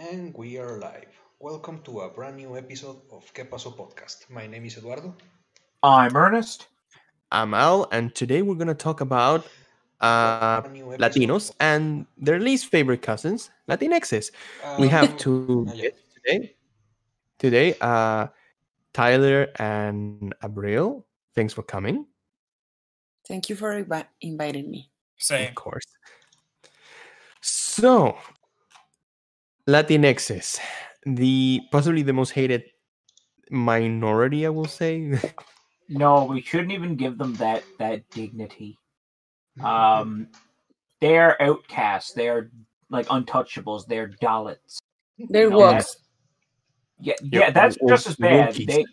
And we are live. Welcome to a brand new episode of Que Paso Podcast. My name is Eduardo. I'm Ernest. I'm Al, and today we're going to talk about uh, Brand new episode Latinos and their least favorite cousins, Latinxes. We have Um, two today. Today, uh, Tyler and Abril. Thanks for coming, Thank you for inviting me. Same. of course. So, Latinxes, the possibly the most hated minority, I will say. No, we shouldn't even give them that that dignity. Um, they're outcasts. They're like untouchables. They're Dalits. They're No, woks. Yeah, You're yeah, that's just as bad. wokies. They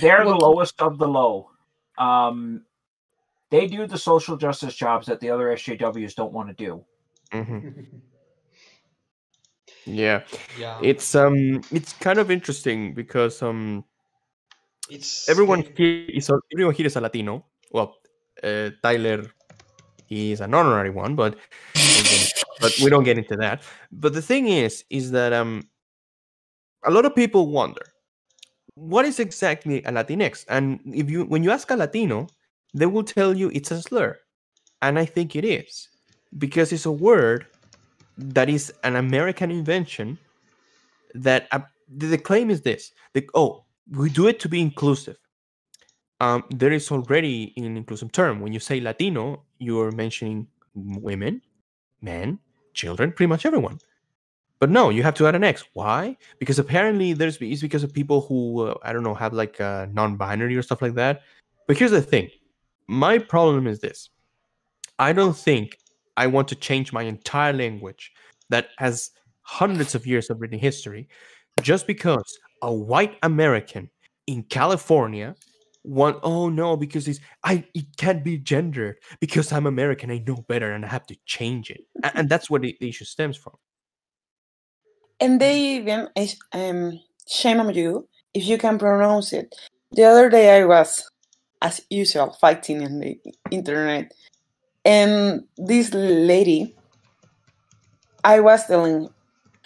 they're the lowest of the low. Um, they do the social justice jobs that the other SJWs don't want to do. Mhm. Yeah, yeah, it's um, it's kind of interesting because um, it's everyone here is a, everyone here is a Latino. Well, uh, Tyler is an honorary one, but but we don't get into that. But the thing is, is that um, a lot of people wonder what is exactly a Latinx, and if you when you ask a Latino, they will tell you it's a slur, and I think it is because it's a word that is an American invention. That uh, the, claim is this: the, oh, we do it to be inclusive. Um, there is already an inclusive term. When you say Latino, you're mentioning women, men, children, pretty much everyone. But no, you have to add an X. Why? Because apparently there's it's because of people who uh, I don't know have like uh, non-binary or stuff like that. But here's the thing: my problem is this. I don't think I want to change my entire language that has hundreds of years of written history just because a white American in California want oh no because it's I it can't be gendered because I'm American I know better and I have to change it A- and, that's what the, the issue stems from. And they even um, shame on you if you can pronounce it. The other day I was, as usual, fighting in the internet. And this lady, I was telling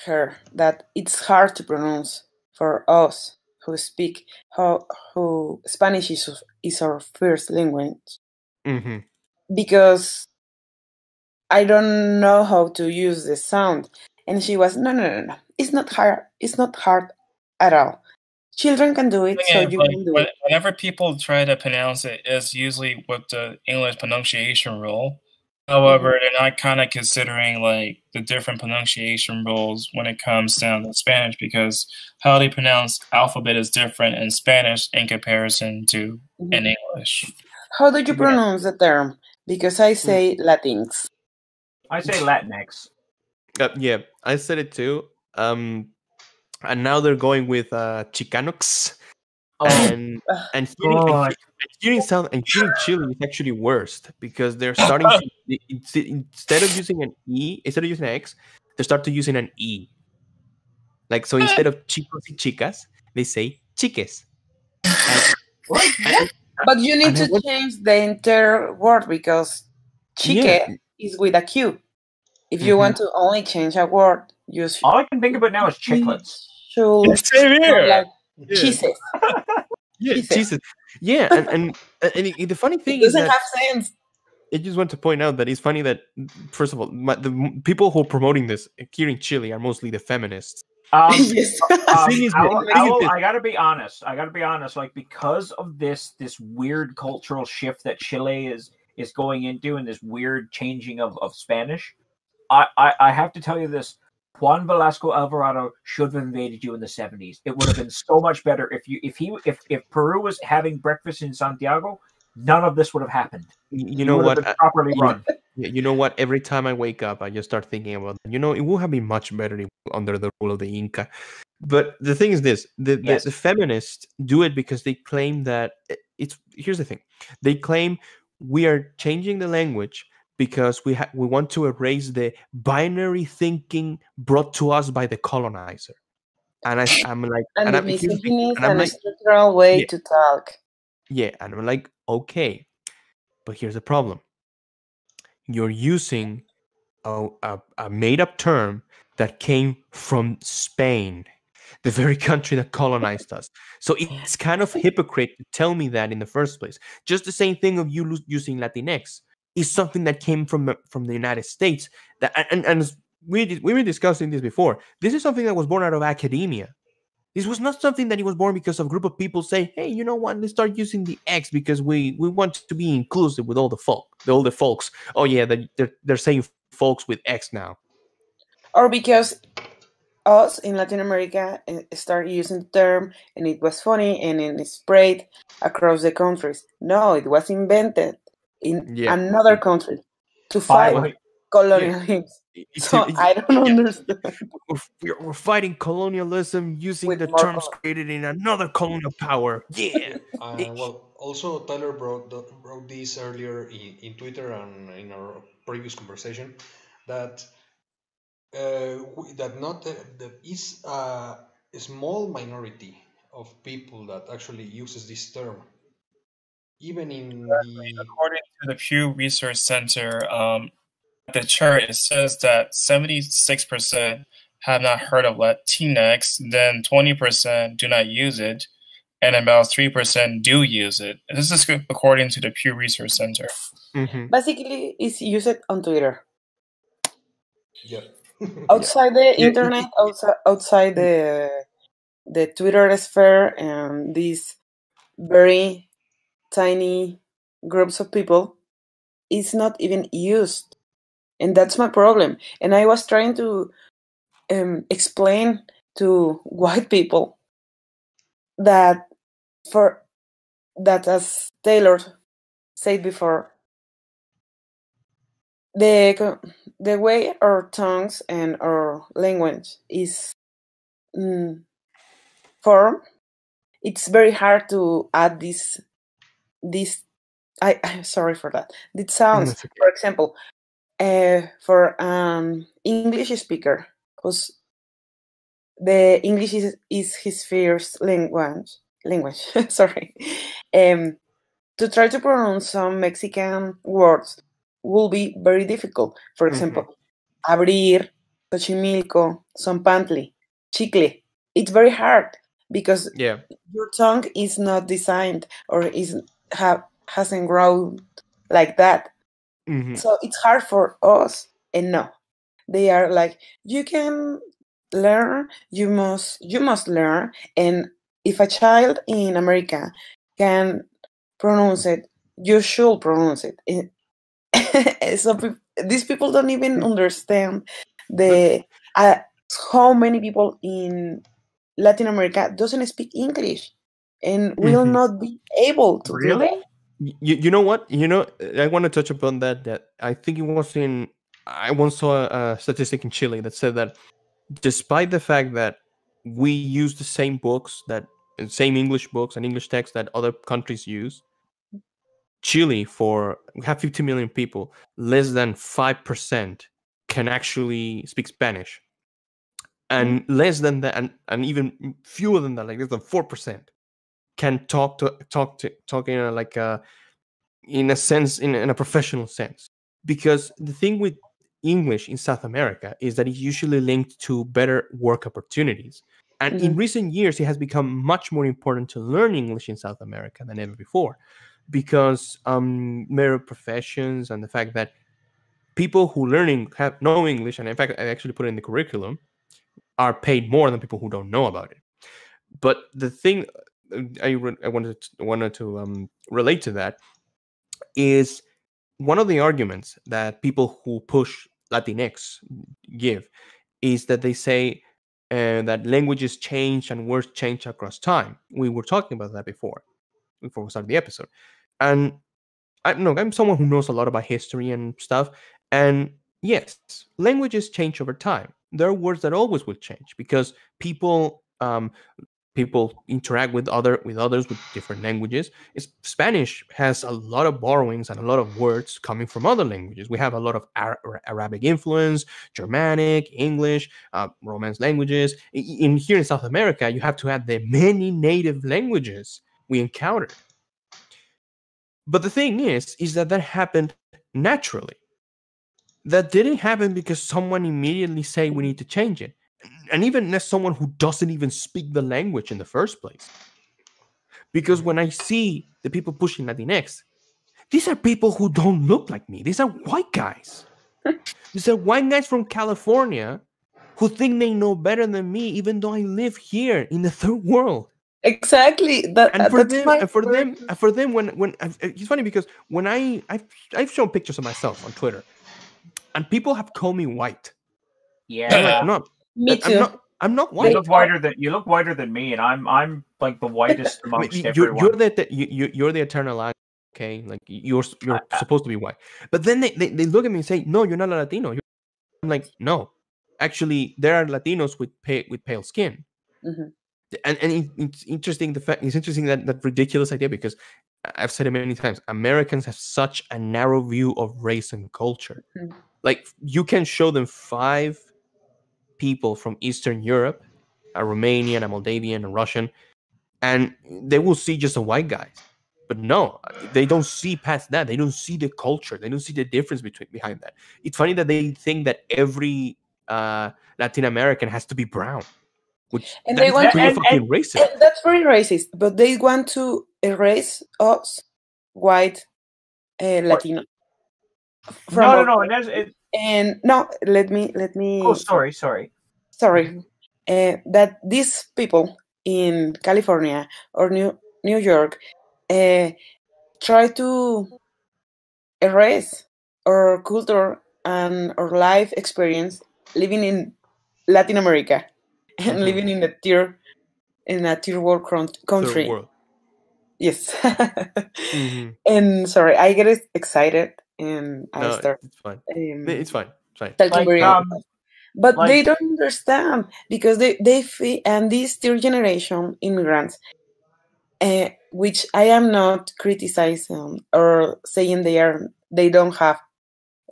her that it's hard to pronounce for us who speak how who Spanish is, is our first language. hmm because I don't know how to use the sound. And she was, no, no, no, no. It's not hard. It's not hard at all. Children can do it, so Yeah, you like, can do when- it. whenever people try to pronounce it, it's usually with the English pronunciation rule. However, Mm-hmm. they're not kind of considering like the different pronunciation rules when it comes down to Spanish because how they pronounce alphabet is different in Spanish in comparison to Mhm. in English. How do you Yeah. pronounce the term? Because I say Latinx. I say Latinx. Uh, yeah, I said it too. Um, and now they're going with uh, Chicanox Oh, and Ugh. and hearing, and and hearing sound and hearing Chile is actually worst because they're starting to instead of using an e instead of using an x they start to using an e like so instead of chicos y chicas they say chiques What? And- But you need to want- change the entire word because chique Yeah. is with a Q. If you want to only change a word, use All I can think about now is chiclets. Should Same sound like Yeah. cheeses. yeah Jesus. Jesus. yeah and and, and it- the funny It thing is doesn't that have sense. I just want to point out that it's funny that first of all my, the people who are promoting this here in Chile are mostly the feminists Um, yes. um, thing is- Owl- the thing is Owl, this- I gotta be honest. I gotta be honest. Like because of this this weird cultural shift that Chile is is going into, and this weird changing of of Spanish, I I, I have to tell you this. Juan Velasco Alvarado should have invaded you in the seventies. It would have been so much better if you if he if if Peru was having breakfast in Santiago. None of this would have happened. Y- you know what I- properly you- run. Yeah, you know what? Every time I wake up, I just start thinking about. You know, it would have been much better under the rule of the Inca. But the thing is this: the, the, Yes. the feminists do it because they claim that eh, it's. Here's the thing: they claim we are changing the language because we ha- we want to erase the binary thinking brought to us by the colonizer. And I, I'm like, and and I'm, thing, and I'm a like, structural way Yeah. to talk. yeah, and I'm like, okay, but here's the problem: you're using a, a, a made-up term that came from Spain, the very country that colonized us. So it's kind of hypocrite to tell me that in the first place. Just the same thing of you lo- using Latinx is something that came from from the United States. That and, and, we we were discussing this before. This is something that was born out of academia. This was not something that it was born because of a group of people say, "Hey, you know what? Let's start using the X because we we want to be inclusive with all the folk, all the folks." Oh yeah, they- they're they're saying folks with X now. or because us in Latin America uh, started using the term and it was funny and it spread across the countries. No, it was invented in Yeah. another country to By- fight colonialism. It's- So it's- I don't yeah. understand. we're, we're, we're fighting colonialism using With the more terms color. created in another colonial power. Yeah. Uh, well, also Tyler brought the, wrote this earlier in, in Twitter and in our previous conversation that uh, that not uh, that is a, a small minority of people that actually uses this term. Even in the According to the Pew Research Center, um, the chart it says that 76% have not heard of Latinx, then 20% do not use it, and about 3% do use it. This is according to the Pew Research Center. Mhm. Basically, it's used on Twitter. yeah. Outside the internet, outside, outside the the Twitter sphere and these very tiny groups of people, is not even used. And that's my problem. And I was trying to um, explain to white people that for that as Taylor said before, the the way our tongues and our language is mm, formed, it's very hard to add this this. I I'm sorry for that. It sounds, okay. for example, uh, for um English speaker, because the English is, is his first language. Language, sorry. Um, to try to pronounce some Mexican words will be very difficult. For Mhm. example, abrir, Xochimilco, Tzompantli, chicle. It's very hard because Yeah. your tongue is not designed or is have hasn't grown like that. Mhm. So it's hard for us. And no, they are like you can learn. You must you must learn. And if a child in America can pronounce it, you should pronounce it. It- so peop- these people don't even understand the uh, how many people in Latin America doesn't speak English and will Mhm. not be able to Really? You, you know what? You know, I want to touch upon that. That I think it was in. I once saw a, a statistic in Chile that said that despite the fact that we use the same books that same English books and English texts that other countries use, Chile for we have 50 million people, less than five percent can actually speak Spanish, and mm. less than that, and, and even fewer than that, like less than four percent, can talk to talk to talk in a, like a in a sense in, in a professional sense. Because the thing with English in South America is that it's usually linked to better work opportunities. And in Mhm. recent years, it has become much more important to learn English in South America than ever before because um, merit professions and the fact that people who learning have know English, and in fact, I actually put it in the curriculum, are paid more than people who don't know about it. But the thing uh, I, re- I wanted to, wanted to um, relate to that is one of the arguments that people who push Latinx give is that they say uh, that languages change and words change across time. We were talking about that before, before we started the episode. And I know I'm someone who knows a lot about history and stuff. And yes, languages change over time. There are words that always will change because people um, people interact with other with others with different languages. It's, Spanish has a lot of borrowings and a lot of words coming from other languages. We have a lot of Ara- Arabic influence, Germanic, English, uh, Romance languages. I- In here in South America, you have to add the many native languages we encountered. But the thing is, is that that happened naturally. that didn't happen because someone immediately say we need to change it and even as someone who doesn't even speak the language in the first place because when i see the people pushing latinx these are people who don't look like me these are white guys these are white guys from california who think they know better than me even though i live here in the third world Exactly. That, and for that's them, my and for them, for them, when when it's funny because when I I've, I've shown pictures of myself on Twitter, and people have called me white. I'm Yeah. like, no, Me I'm too. not. I'm not You white. look whiter than you look whiter than me, and I'm I'm like the whitest amongst you- you're, everyone. you're the, the you, you- you're the eternal line. Okay, like you're you're I- I- supposed to be white, but then they, they, they look at me and say, "No, you're not a Latino." You're... I'm like, "No, actually, there are Latinos with pale with pale skin." Mhm. and and it's interesting the fact it's interesting that that ridiculous idea because I- I've said it many times Americans have such a narrow view of race and culture. Mhm. Like you can show them five people from Eastern Europe, a Romanian, a Moldavian, a Russian, and they will see just a white guy. But no, they don't see past that. They don't see the culture. They don't see the difference between behind that. It's funny that they think that every uh, Latin American has to be brown, which And that they is want- pretty and- fucking and- racist. And that's very racist, but they want to erase us, white uh, Latino. from no, no, no. And there's, it, And no, let me let me. oh, sorry, sorry. sorry, uh, that these people in California or New New York uh, try to erase our culture and our life experience living in Latin America and Mhm. living in a tier in a tier world country. world. Yes. Mhm. And sorry, I get excited and I No, start it's fine. um, It's fine. It's fine. talking Like, very um, but they don't understand because they they feel and these third generation immigrants uh, which i am not criticizing or saying they are they don't have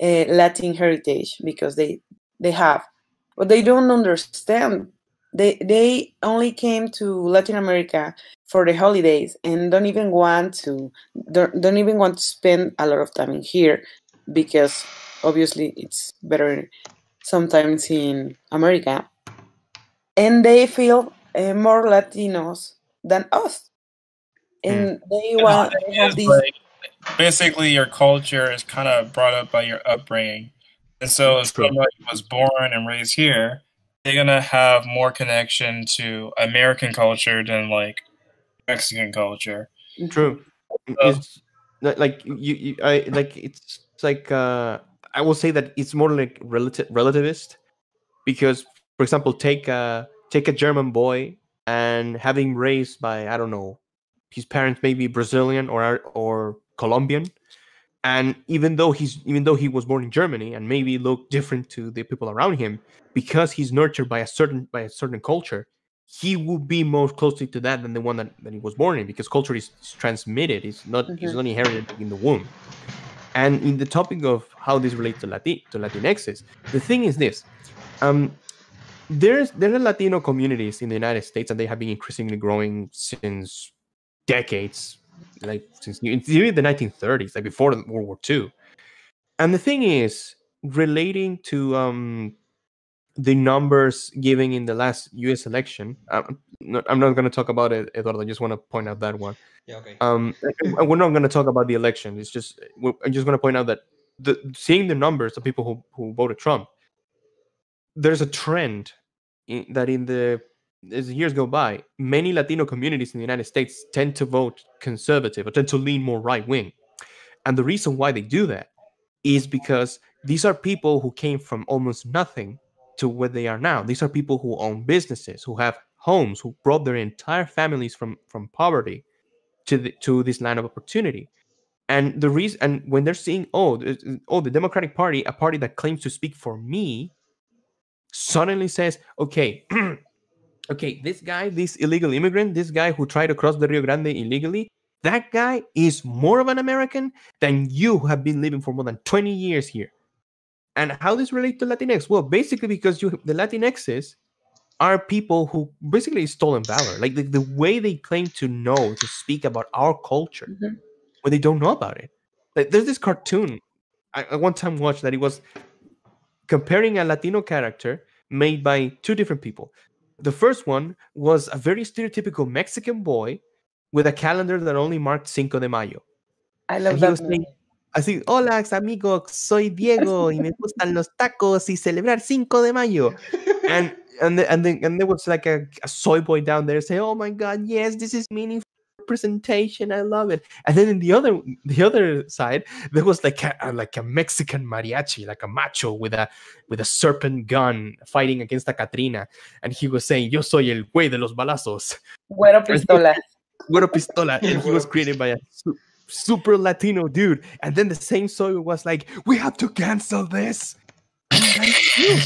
a latin heritage because they they have but they don't understand they they only came to latin america for the holidays and don't even want to don't, don't even want to spend a lot of time in here because obviously it's better sometimes in America, and they feel uh, more Latinos than us, and they want they have these. like, basically, your culture is kind of brought up by your upbringing. And so, if somebody was born and raised here, they're going to have more connection to American culture than like Mexican culture. True. It's like you, you I like it's, it's like uh I will say that it's more like relative relativist because for example take a take a German boy and having raised by I don't know his parents maybe Brazilian or or Colombian and even though he's even though he was born in Germany and maybe look different to the people around him because he's nurtured by a certain by a certain culture he will be more closely to that than the one that, that he was born in because culture is, is transmitted it's not it's Mhm. not inherited in the womb and in the topic of how this relates to Latin to Latinxes, the thing is this: um, there's there are Latino communities in the United States, and they have been increasingly growing since decades, like since the 1930s, like before World War II. And the thing is, relating to um, the numbers given in the last U.S. election, I'm not, I'm not going to talk about it, Eduardo. I just want to point out that one Yeah, okay. um we're not going to talk about the election it's just i'm just going to point out that the seeing the numbers of people who, who voted trump there's a trend in, that in the as years go by many latino communities in the united states tend to vote conservative or tend to lean more right wing. And the reason why they do that is because these are people who came from almost nothing to where they are now. These are people who own businesses who have homes who brought their entire families from from poverty to the, to this land of opportunity. And the reason and when they're seeing oh oh the democratic party a party that claims to speak for me suddenly says okay okay this guy this illegal immigrant this guy who tried to cross the rio grande illegally that guy is more of an american than you who have been living for more than 20 years here and how does this relate to latinx well basically because you the latinxes are people who basically stolen valor. Like the, the way they claim to know to speak about our culture Mhm. when they don't know about it. Like there's this cartoon I, I one time watched that it was comparing a Latino character made by two different people. The first one was a very stereotypical Mexican boy with a calendar that only marked Cinco de Mayo. I love And he that saying, así, hola amigos, soy Diego y me gustan los tacos y celebrar Cinco de Mayo. And and the, and then and there was like a, a soy boy down there say, oh my god, yes, this is meaningful representation. I love it. And then in the other the other side, there was like a, like a Mexican mariachi, like a macho with a with a serpent gun fighting against a Catrina, and he was saying, "Yo soy el güey de los balazos." Güero Pistola. Güero pistola, and he was created by a super Latino dude. And then the same soy was like, "We have to cancel this." And that is true.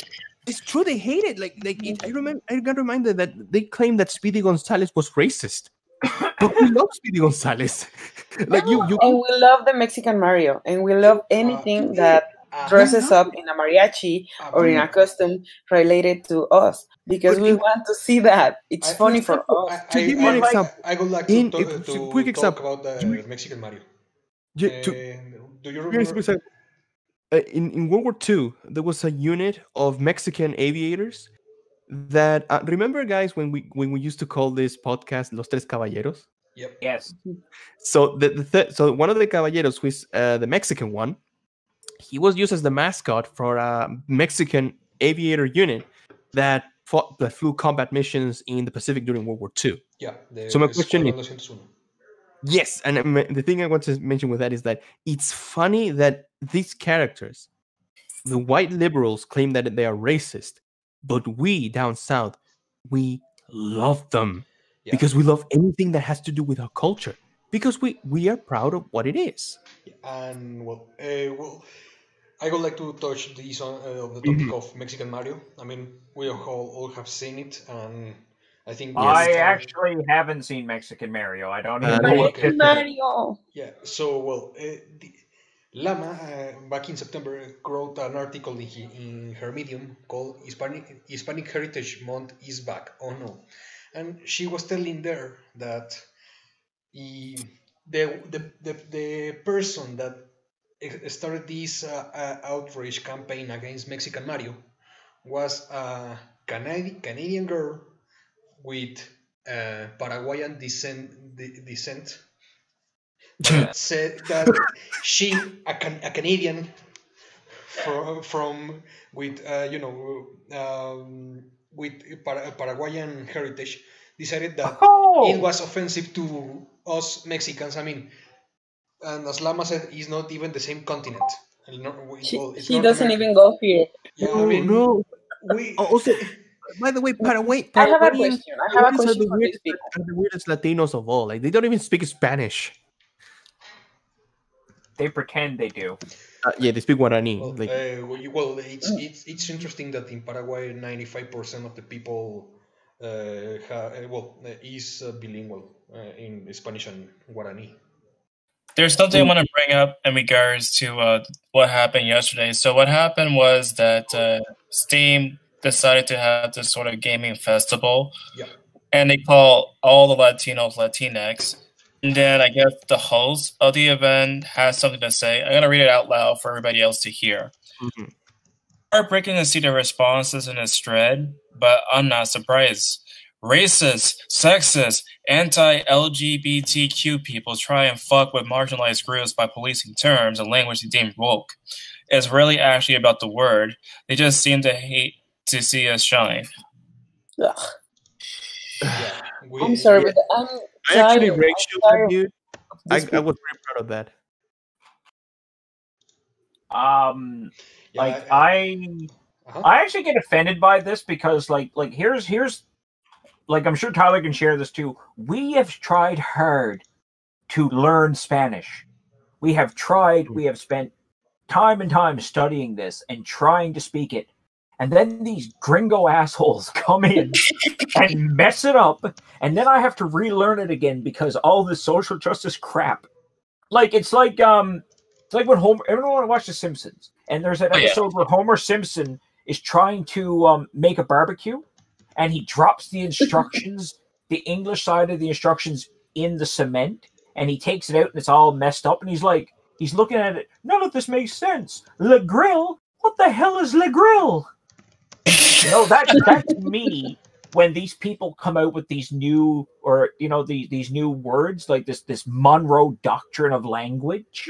It's true. They hate it. Like, like it, I remember. I got reminded that they claimed that Speedy Gonzales was racist, but we love Speedy Gonzales. like you, you. And we love the Mexican Mario, and we love anything that Uh, dresses up in a mariachi uh, or in a costume related to us because we want to see that. It's I- funny for I, us. To give you I- an like- example, I would like to, in- to, if- quick talk example, about the during- Mexican Mario. you- to, do you remember? what's up. Uh, in, in World War II, there was a unit of Mexican aviators that uh, remember, guys, when we when we used to call this podcast "Los Tres Caballeros." Yep. Yes. So the, the th- so one of the caballeros, who is uh, the Mexican one, he was used as the mascot for a Mexican aviator unit that fought that flew combat missions in the Pacific during World War II. Yeah. So my question is Yes, and the thing I want to mention with that is that it's funny that these characters, the white liberals, claim that they are racist, but we down south, we love them Yeah. because we love anything that has to do with our culture because we we are proud of what it is. And well, uh, well, I would like to touch this on uh, the topic Mhm. of Mexican Mario. I mean, we all, all have seen it, and I think I we are- actually haven't seen Mexican Mario. I don't Uh, even no know one what can. it is. Mario. Yeah. So well, uh, the, Lama uh, back in September wrote an article in, in her Medium called "Hispanic Hispanic Heritage Month is back." Oh no! And she was telling there that he, the, the the the person that started this uh, uh, outrage campaign against Mexican Mario was a Canadian Canadian girl with uh, Paraguayan descent de- descent said that she a, can, a Canadian from from with uh, you know um, with Para- Paraguayan heritage decided that Oh, it was offensive to us Mexicans. I mean, and as Lama said, it's not even the same continent. And no- we- She, well, it's she doesn't America. even go here. Yeah, no, I mean, no. we. Oh, also, by the way, Paraguay, I have a question. I have a Paraguayans are question the for these weirdest, people. are the weirdest Latinos of all. Like they don't even speak Spanish. They pretend they do. Uh, yeah, they speak Guarani. Well, like uh, well, you- well, it's, it's it's interesting that in Paraguay, ninety five percent of the people uh, ha, uh, well uh, is uh, bilingual uh, in Spanish and Guarani. There's something I want to bring up in regards to uh, what happened yesterday. So what happened was that uh, Steam decided to have this sort of gaming festival, Yeah. and they call all the Latinos Latinx. And then I guess the host of the event has something to say. I'm gonna read it out loud for everybody else to hear. mhm. Heartbreaking to see the responses in this thread, but I'm not surprised. Racist, sexist, anti-LGBTQ people try and fuck with marginalized groups by policing terms and language they deem woke. It's really actually about the word. They just seem to hate to see us shine. Ugh. Yeah, we, I'm sorry, we- but I'm I actually tired. rage I'm shielded tired you. of I, I was very proud of that. Um, yeah, like I- I, uh-huh. I actually get offended by this because, like, like here's here's, like I'm sure Tyler can share this too. We have tried hard to learn Spanish. We have tried. We have spent time and time studying this and trying to speak it. And then these gringo assholes come in and mess it up, and then I have to relearn it again because all this social justice crap. Like it's like um, it's like when Homer. Everyone wanna watch The Simpsons, and there's an Oh, yeah. episode where Homer Simpson is trying to um, make a barbecue, and he drops the instructions, the English side of the instructions, in the cement, and he takes it out, and it's all messed up, and he's like, he's looking at it. None of this makes sense. The grill what the hell is Le Grill? You know that that's me when these people come out with these new or you know these these new words like this this Monroe doctrine of language.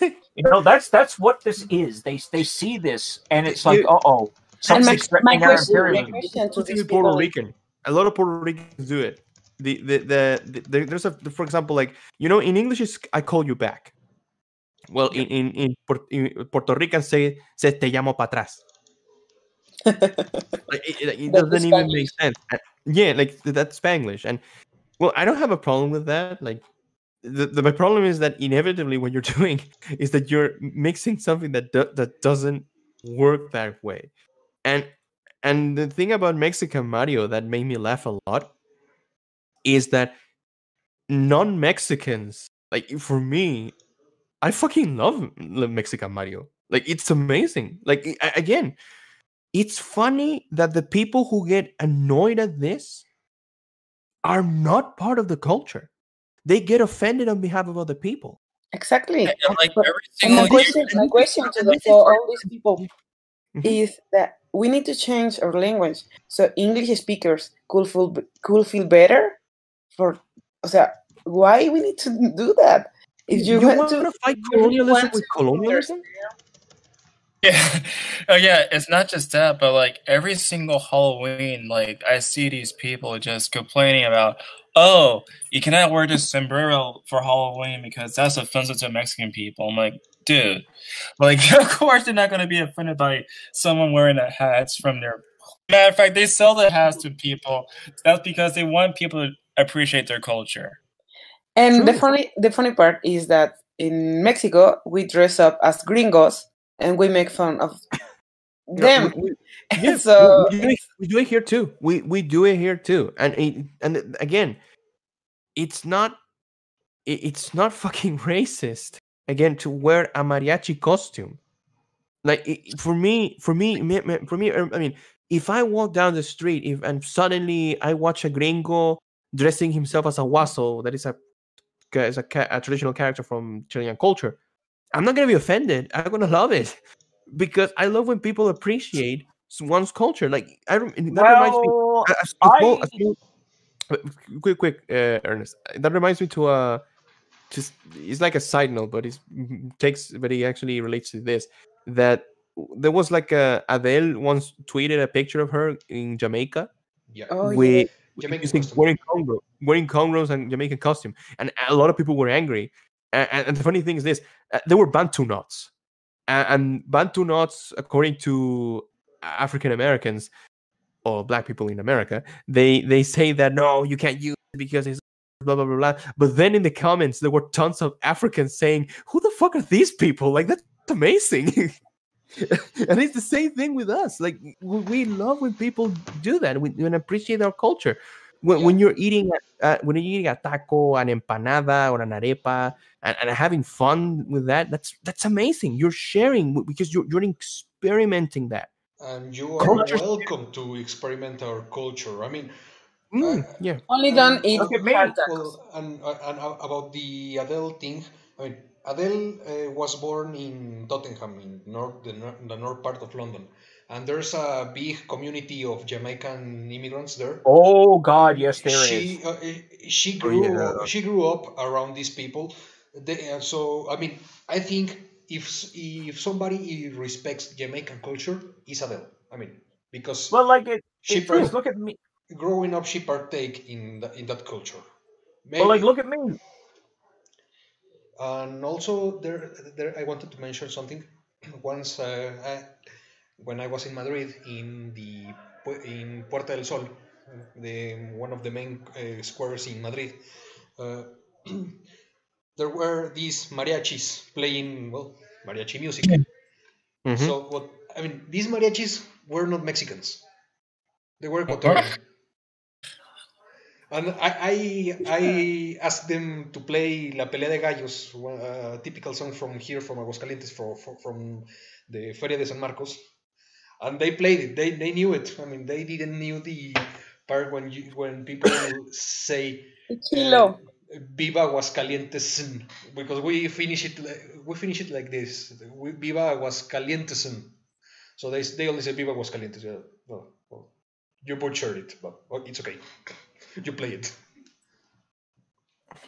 you know that's that's what this is. They they see this and it's like, uh oh, something's threatening our imperialism. question to It's these Puerto Rican. A lot of Puerto Ricans do it. The the, the the there's a for example like you know in English is I call you back. Well, in in in, in Puerto Rican say se te llamo para atrás. Like, it, it- it doesn't even make sense. Yeah, like that's Spanglish, and well, I don't have a problem with that. Like, the, the my problem is that inevitably what you're doing is that you're mixing something that do, that doesn't work that way, and and the thing about Mexican Mario that made me laugh a lot is that non-Mexicans, like for me, I fucking love Mexican Mario. Like it's amazing. Like again, it's funny that the people who get annoyed at this are not part of the culture. They get offended on behalf of other people. exactly. And, like But- every And my question, my question to the, for all these people Mhm. is that we need to change our language so English speakers could feel could feel better. For o sea, why we need to do that? If you, want want to, to fight colonialism want with to colonialism? Yeah, oh yeah, it's not just that, but like every single Halloween, like I see these people just complaining about, oh, you cannot wear this sombrero for Halloween because that's offensive to Mexican people. I'm like, dude, like of course they're not gonna be offended by someone wearing a hat from their. Matter of fact, they sell the hats to people. That's because they want people to appreciate their culture. And the funny the funny part is that in Mexico we dress up as gringos and we make fun of them. we- we- Yeah, so we, we do it, we do it here too. We we do it here too. And it, and again, it's not it, it's not fucking racist again to wear a mariachi costume. Like it, for me, for me, for me, um, I mean, if I walk down the street, if and suddenly I watch a gringo dressing himself as a huaso, that is a is a, a traditional character from Chilean culture, I'm not gonna be offended. I'm gonna love it because I love when people appreciate s- one's culture. Like I rem- that reminds me. Well, a- a s- a small- a I- small- uh, quick, quick, uh, Ernest. That reminds me to uh, just it's like a side note, but it takes, but he actually relates to this. That there was like a Adele once tweeted a picture of her in Jamaica Yeah. oh yeah. with Jamaican using- wearing cornrows, wearing cornrows and Jamaican costume, and a lot of people were angry. And, and the funny thing is this: uh, they were Bantu knots, and, and Bantu knots, according to African Americans or Black people in America, they they say that no, you can't use it because it's blah blah blah blah. But then in the comments, there were tons of Africans saying, "Who the fuck are these people? Like that's amazing." and it's the same thing with us. Like we, love when people do that. We, we appreciate our culture. When, when you're eating a, uh, when you're eating a taco, an empanada, or an arepa, and, and having fun with that, that's that's amazing. You're sharing because you're you're experimenting that. And you are Culture- welcome to experiment our culture. I mean, Mm, Uh, yeah. Only don't eat look at me. hard tacos. well, and, uh, and uh, about the Adele thing, I mean, Adele uh, was born in Tottenham, in north, the, the north part of London, and there's a big community of Jamaican immigrants there. oh God, yes, there is. she uh, uh, she Oh, grew yeah. she grew up around these people. They, uh, so I mean, I think if if somebody respects Jamaican culture, it's Adele. I mean, because Well, like it. she it is. Look at me. growing up, she partake in the, in that culture. Well, like look at me. and also there there I wanted to mention something. Once uh, I, when I was in Madrid in the in Puerta del Sol, the one of the main uh, squares in Madrid, uh, there were these mariachis playing well mariachi music. Mhm. So what I mean, these mariachis were not Mexicans; they were Ecuadorian. And I, I, I asked them to play La Pelea de Gallos, a typical song from here, from Aguascalientes, for, for, from the Feria de San Marcos. And they played it. They, they knew it. I mean, they didn't knew the part when you, when people say Kilo. uh, "Viva Aguascalientes," because we finish it like, we finish it like this: "We- "Viva Aguascalientes." So they they only say Viva Aguascalientes. Yeah, well, well, you butchered it, but well, it's okay. You play it.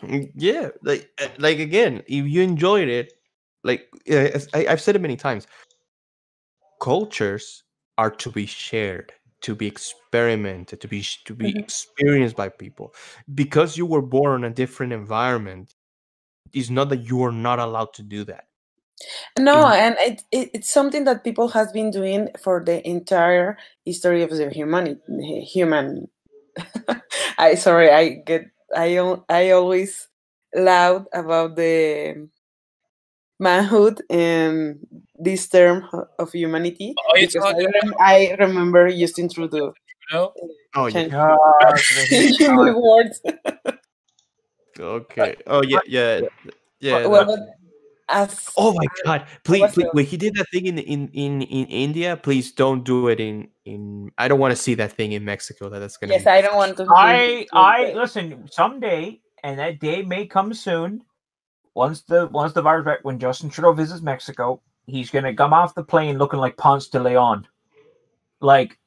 Mm, Yeah, like uh, like again, if you enjoyed it, like uh, I, I've said it many times, cultures are to be shared, to be experimented, to be to be Mhm. experienced by people. Because you were born in a different environment, it's not that you are not allowed to do that. No, and it, it it's something that people has been doing for the entire history of the humanity. Human, I sorry, I get I I always loud about the manhood and this term of humanity Are you because I, talking rem- I remember using through the You know? Oh yeah. change Gosh, changing words. Okay. Oh yeah, yeah, yeah. well, that- but as Oh my god! Please, please, the- when he did that thing in in in in India, please don't do it in in. I don't want to see that thing in Mexico. That that's gonna. yes, be, I don't want to. I to- I listen someday, and that day may come soon. Once the once the virus back, when Justin Trudeau visits Mexico, he's gonna come off the plane looking like Ponce de Leon. Like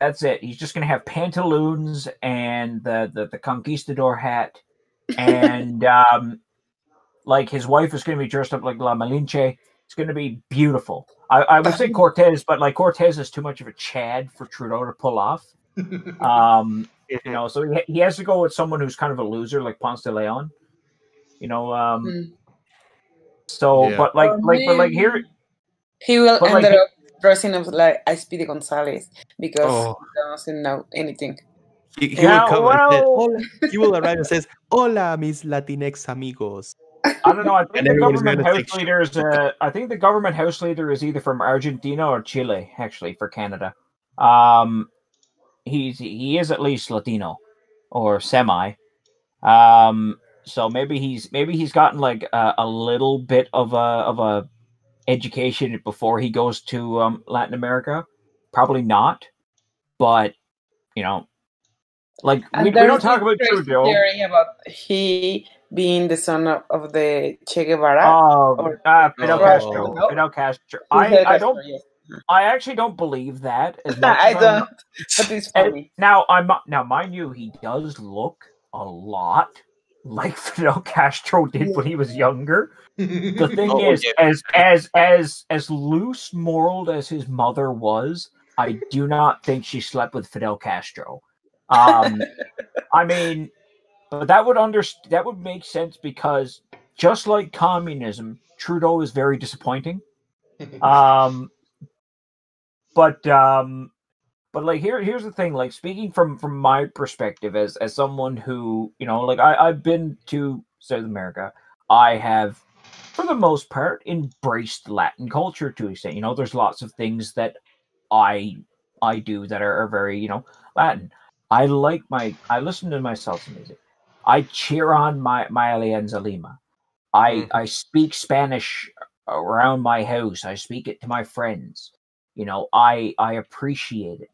that's it. He's just gonna have pantaloons and the the, the conquistador hat, and um, like his wife is gonna be dressed up like La Malinche. It's gonna be beautiful. I, I would say Cortez, but like Cortez is too much of a Chad for Trudeau to pull off. Um, you know, so he, he has to go with someone who's kind of a loser, like Ponce de Leon. You know, um, Mm. so Yeah. but like, Or like, but like here, He will end like, up dressing up like a Speedy Gonzales because Oh. he doesn't know anything. He, he Yeah, will come and say, he will arrive and says, "Hola, mis Latinx amigos." I don't know. I think the government house leader is. Uh, I think the government house leader is either from Argentina or Chile, actually, for Canada. Um, he's he is at least Latino or semi. Um, so maybe he's maybe he's gotten like a, a little bit of a of a education before he goes to um, Latin America. Probably not, but you know, like we, we don't talk about crazy Trudeau. Theory about he being the son of, of the Che Guevara. Oh, or- uh, Fidel Oh. Castro. No. Fidel Castro. Fidel I, I Castro, don't. yes. I actually don't believe that. As much I don't, but it's and funny. now I'm now, mind you, he does look a lot like Fidel Castro did when he was younger. The thing Oh, is, yeah. as as as as loose moraled as his mother was, I do not think she slept with Fidel Castro. Um, I mean, but that would under that would make sense because just like communism, Trudeau is very disappointing. Um, but um, but like here here's the thing. Like speaking from from my perspective as as someone who you know, like I I've been to South America. I have, for the most part, embraced Latin culture to an extent. You know, there's lots of things that I I do that are, are very you know Latin. I like my I listen to my salsa music. I cheer on my my Alianza Lima. I Mhm. I speak Spanish around my house. I speak it to my friends. You know, I I appreciate it.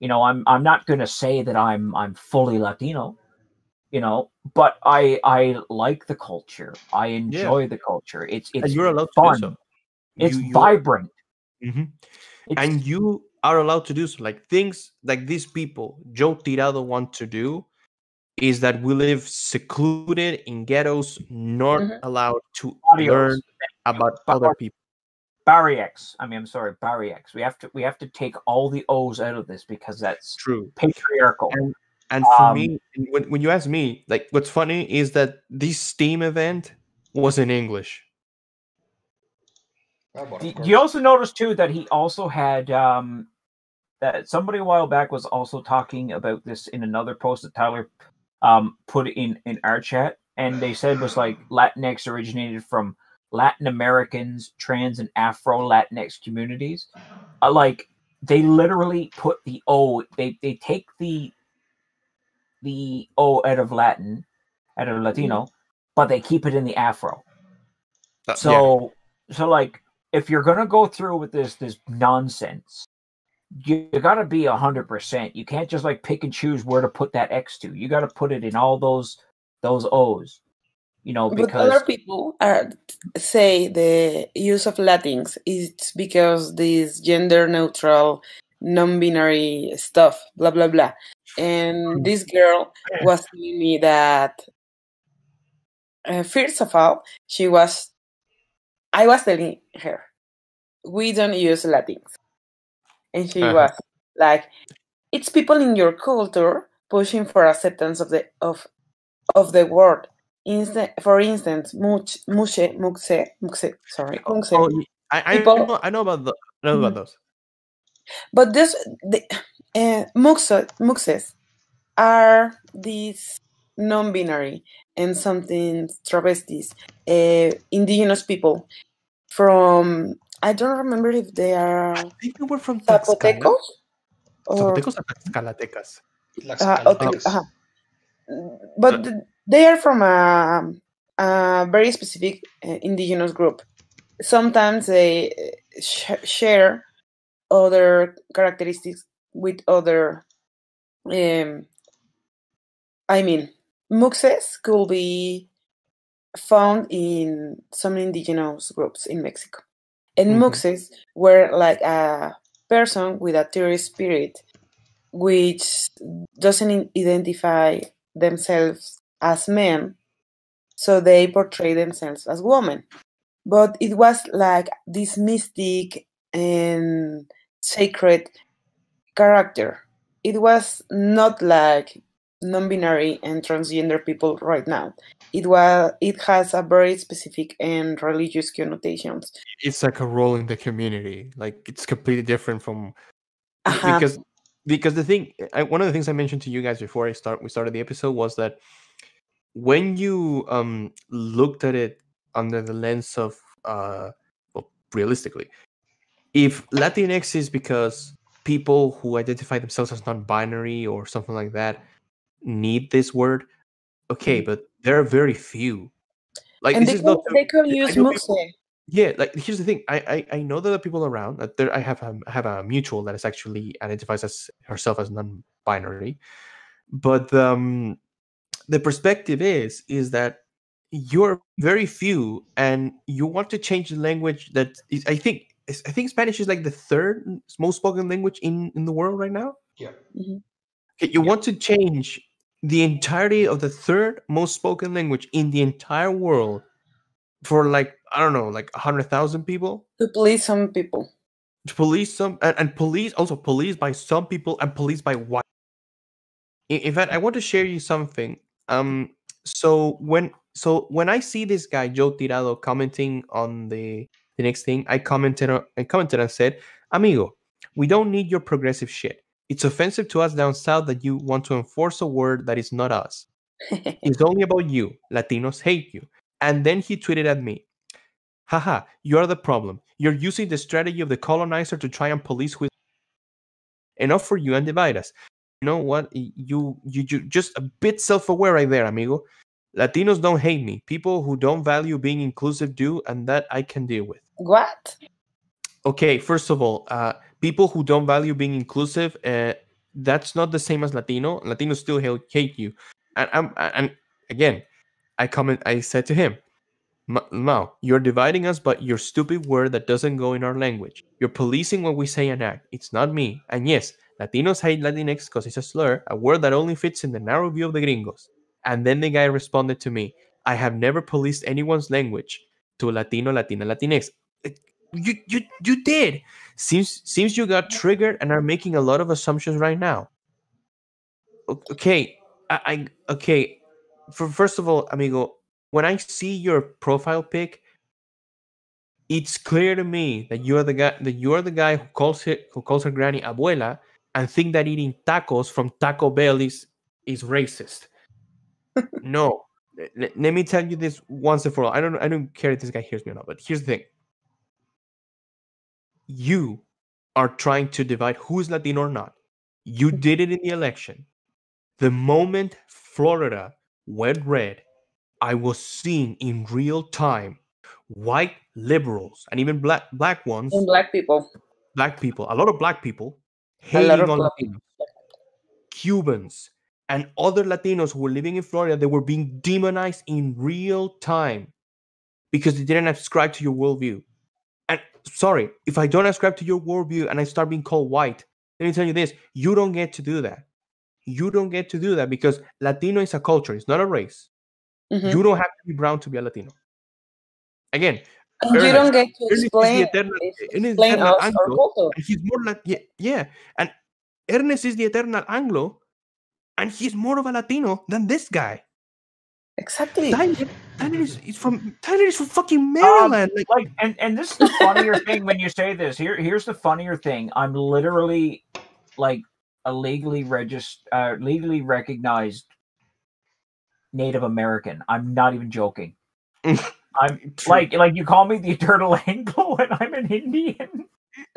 You know, I'm I'm not going to say that I'm I'm fully Latino. You know, but I I like the culture. I enjoy the culture. It's it's and you're allowed to fun. do so. It's You- vibrant. Mhm. It's, and you are allowed to do so. Like things like these people, Joe Tirado, want to do is that we live secluded in ghettos, not Mhm. allowed to Adios. learn about other people. Barry X. I mean, I'm sorry, Barry X. We have to we have to take all the O's out of this because that's True. patriarchal. And and for Um, me, when, when you ask me, like what's funny is that this Steam event was in English. But of Do, do you also notice too that he also had um that somebody a while back was also talking about this in another post that Tyler um put in in our chat and they said was like Latinx originated from Latin Americans, trans and Afro Latinx communities. Uh, like they literally put the O they they take the the O out of Latin out of Latino, but they keep it in the Afro. Uh, yeah. So so like if you're gonna go through with this this nonsense, you, you gotta be a hundred percent. You can't just like pick and choose where to put that X to. You gotta put it in all those those O's. You know, because But other people are say the use of Latins is because this gender neutral, non-binary stuff, blah blah blah. And this girl was telling me that uh, first of all, she was. I was telling her, we don't use Latins, and she Uh-huh. was like, it's people in your culture pushing for acceptance of the of of the word. Insta- for instance, much, mushe, mukse, mukse, sorry, mukse. Oh, y- I, I, People- know, I know about the, I know about Mhm. those. But this, the, uh, mukse, mukses are these non-binary and something travestis, uh, indigenous people from. I don't remember if they are I think they were from Zapotecos or Zapotecos or Tlaxcalatecas. Las uh, okay, Caltecas. uh-huh. but th- they are from a, a very specific uh, indigenous group. Sometimes they uh, sh- share other characteristics with other. Um, I mean, muxes could be found in some indigenous groups in Mexico, and Mhm. muxes were like a person with a tourist spirit, which doesn't identify themselves as men, so they portray themselves as women. But it was like this mystic and sacred character. It was not like non-binary and transgender people right now. It was it has a very specific and religious connotations. It's like a role in the community. Like it's completely different from Uh-huh. because because the thing I, one of the things I mentioned to you guys before I start we started the episode was that when you um looked at it under the lens of uh well realistically if Latinx is because people who identify themselves as non-binary or something like that need this word okay Mhm. but there are very few like and this they is not could, they could use people- yeah like here's the thing i i, I know that there are people around that there i have a, I have a mutual that is actually identifies as herself as non-binary but um the perspective is is that you're very few and you want to change the language that is, i think i think spanish is like the third most spoken language in in the world right now Yeah. Mm-hmm. Okay, you Yeah. want to change the entirety of the third most spoken language in the entire world for like I don't know, like a hundred thousand people to please some people. to police some and, and police also police by some people and police by white. In, in fact, I want to share you something. Um, so when so when I see this guy Joe Tirado commenting on the the next thing, I commented on, I commented and said, "Amigo, we don't need your progressive shit. It's offensive to us down south that you want to enforce a word that is not us. It's only about you. Latinos hate you." And then he tweeted at me, Haha, you're the problem. You're using the strategy of the colonizer to try and police who enough for you and divide us. You know what? You you, you just a bit self-aware right there, amigo. Latinos don't hate me. People who don't value being inclusive do, and that I can deal with. what? Okay, first of all, uh, people who don't value being inclusive, uh, that's not the same as Latino. Latinos still hate, hate you. And, I'm and again, I comment. I said to him, "Ma- Mao, you're dividing us, but your stupid word that doesn't go in our language. You're policing what we say and act. It's not me. And yes, Latinos hate Latinx because it's a slur, a word that only fits in the narrow view of the gringos. And then the guy responded to me, I have never policed anyone's language to Latino, Latina, Latinx. You, you, you did. Seems, seems you got triggered and are making a lot of assumptions right now. Okay, I, I okay. For first of all, amigo, when I see your profile pic, it's clear to me that you are the guy that you are the guy who calls it who calls her granny abuela and think that eating tacos from Taco Bell is is racist. no. Let, let me tell you this once and for all. I don't I don't care if this guy hears me or not, but here's the thing. You are trying to divide who is Latino or not. You mm-hmm. did it in the election. The moment Florida went red, I was seeing in real time white liberals and even black black ones, And black people. black people, a lot of black people Hating on Latinos. Cubans, and other Latinos who were living in Florida, they were being demonized in real time because they didn't subscribe to your worldview. And sorry, if I don't subscribe to your worldview and I start being called white, let me tell you this: you don't get to do that. You don't get to do that because Latino is a culture; it's not a race. Mhm. You don't have to be brown to be a Latino. Again, you Ernest- don't get to Ernest is the explain, eternal- Ernest explain eternal us our Anglo, culture. and he's more like yeah, yeah. And Ernest is the eternal Anglo, and he's more of a Latino than this guy. Exactly. Tyler, Tyler is, is from Tyler is from fucking Maryland. like, like and and this is the funnier thing when you say this here here's the funnier thing i'm literally like a legally registered uh, legally recognized native american i'm not even joking i'm True. like like you call me the eternal anglo and i'm an indian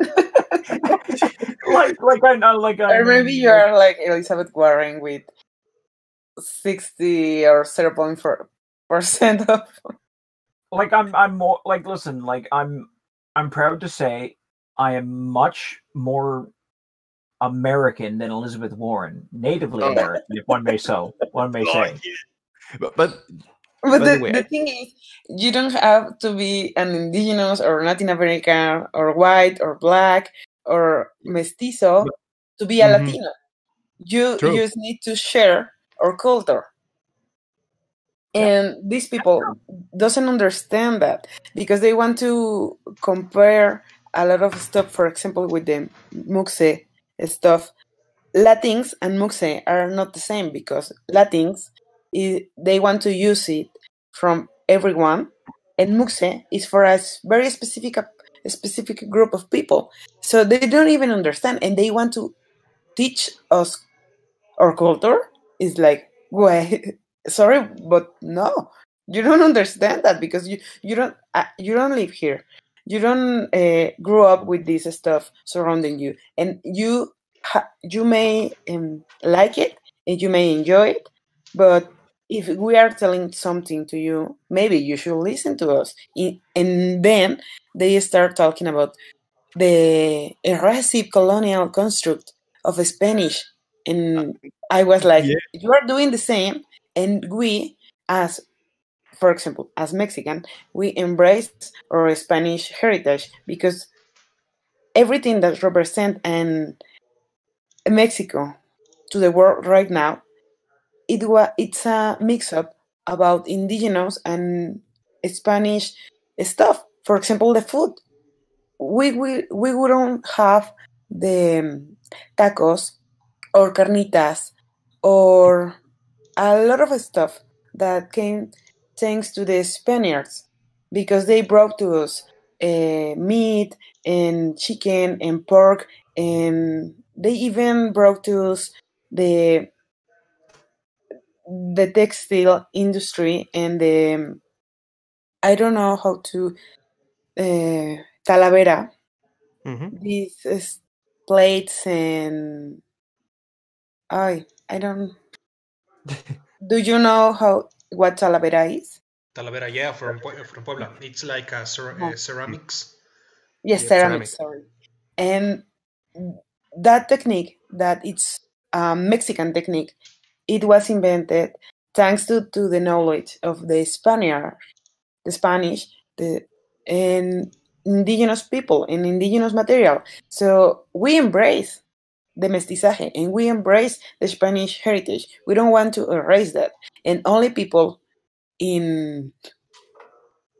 like like i'm not like I'm, maybe you are like Elizabeth Warren with 60 or 0.4 percent of like I'm I'm more like listen, like I'm I'm proud to say I am much more American than Elizabeth Warren, natively Oh. American, if one may so one may oh, say. yeah. But, but But the, the the thing is, you don't have to be an indigenous or Latin American or white or black or mestizo to be a Mhm. Latino. You True. just need to share our culture. And these people doesn't understand that because they want to compare a lot of stuff, for example, with the Muxe stuff. Latinx and Muxe are not the same because Latinx i they want to use it from everyone, and Muxe is for us very specific a specific group of people. So they don't even understand, and they want to teach us our culture. Is like, well, sorry, but no, you don't understand that because you you don't uh, you don't live here. You don't uh, grow up with this stuff surrounding you, and you you may um, like it and you may enjoy it, but if we are telling something to you, maybe you should listen to us. And then they start talking about the erasive colonial construct of Spanish. And I was like, Yeah. you are doing the same. And we, as, for example, as Mexican, we embrace our Spanish heritage because everything that represents and Mexico to the world right now, it was it's a mix up about indigenous and Spanish stuff. For example, the food. We we, we wouldn't have the um, tacos or carnitas or a lot of stuff that came thanks to the Spaniards because they brought to us uh, meat and chicken and pork and they even brought to us the the textile industry and the I don't know how to uh, calavera Mhm. these uh, plates and I I don't do you know how what talavera is? Talavera, yeah, from from Puebla. It's like a cer- Oh. uh, ceramics. Yes, Yeah, ceramics, sorry. And that technique, that it's a Mexican technique, it was invented thanks to, to the knowledge of the Spaniard, the Spanish, the and indigenous people and indigenous material. So we embrace the mestizaje and we embrace the Spanish heritage. We don't want to erase that. And only people in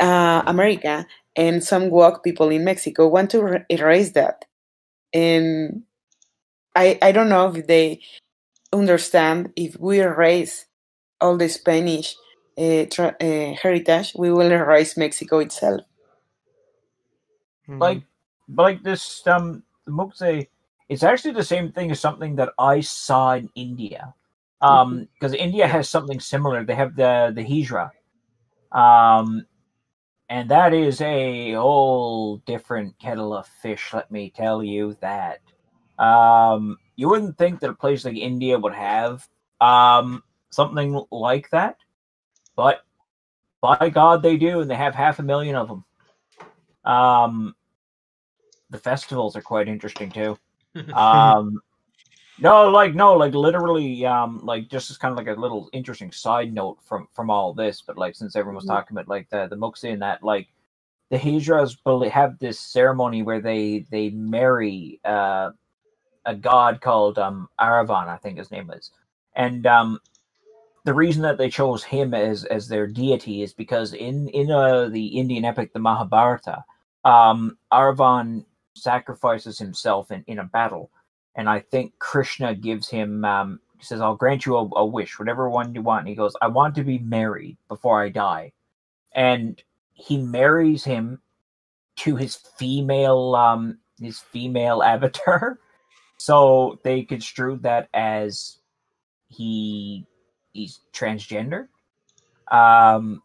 uh, America and some woke people in Mexico want to er- erase that. And I, I don't know if they understand if we erase all the Spanish uh, tra- uh, heritage, we will erase Mexico itself. Like like this um Mukse it's actually the same thing as something that I saw in India. Um because India has something similar. They have the the Hijra. Um and that is a whole different kettle of fish, let me tell you that. Um, you wouldn't think that a place like India would have um, something like that, but by God, they do, and they have half a million of them. Um, the festivals are quite interesting too. Um, No, like no, like literally, um, like just as kind of like a little interesting side note from from all this, but like since everyone was Mhm. talking about like the the Muxi and that, like the Hijras have this ceremony where they they marry uh a god called um Aravan, I think his name is, and um the reason that they chose him as as their deity is because in in uh, the Indian epic the Mahabharata, um, Aravan sacrifices himself in in a battle, and I think Krishna gives him um, he says, "I'll grant you a, a wish, whatever one you want." And he goes, "I want to be married before I die," and he marries him to his female um his female avatar. So they construed that as he he's transgender. Um,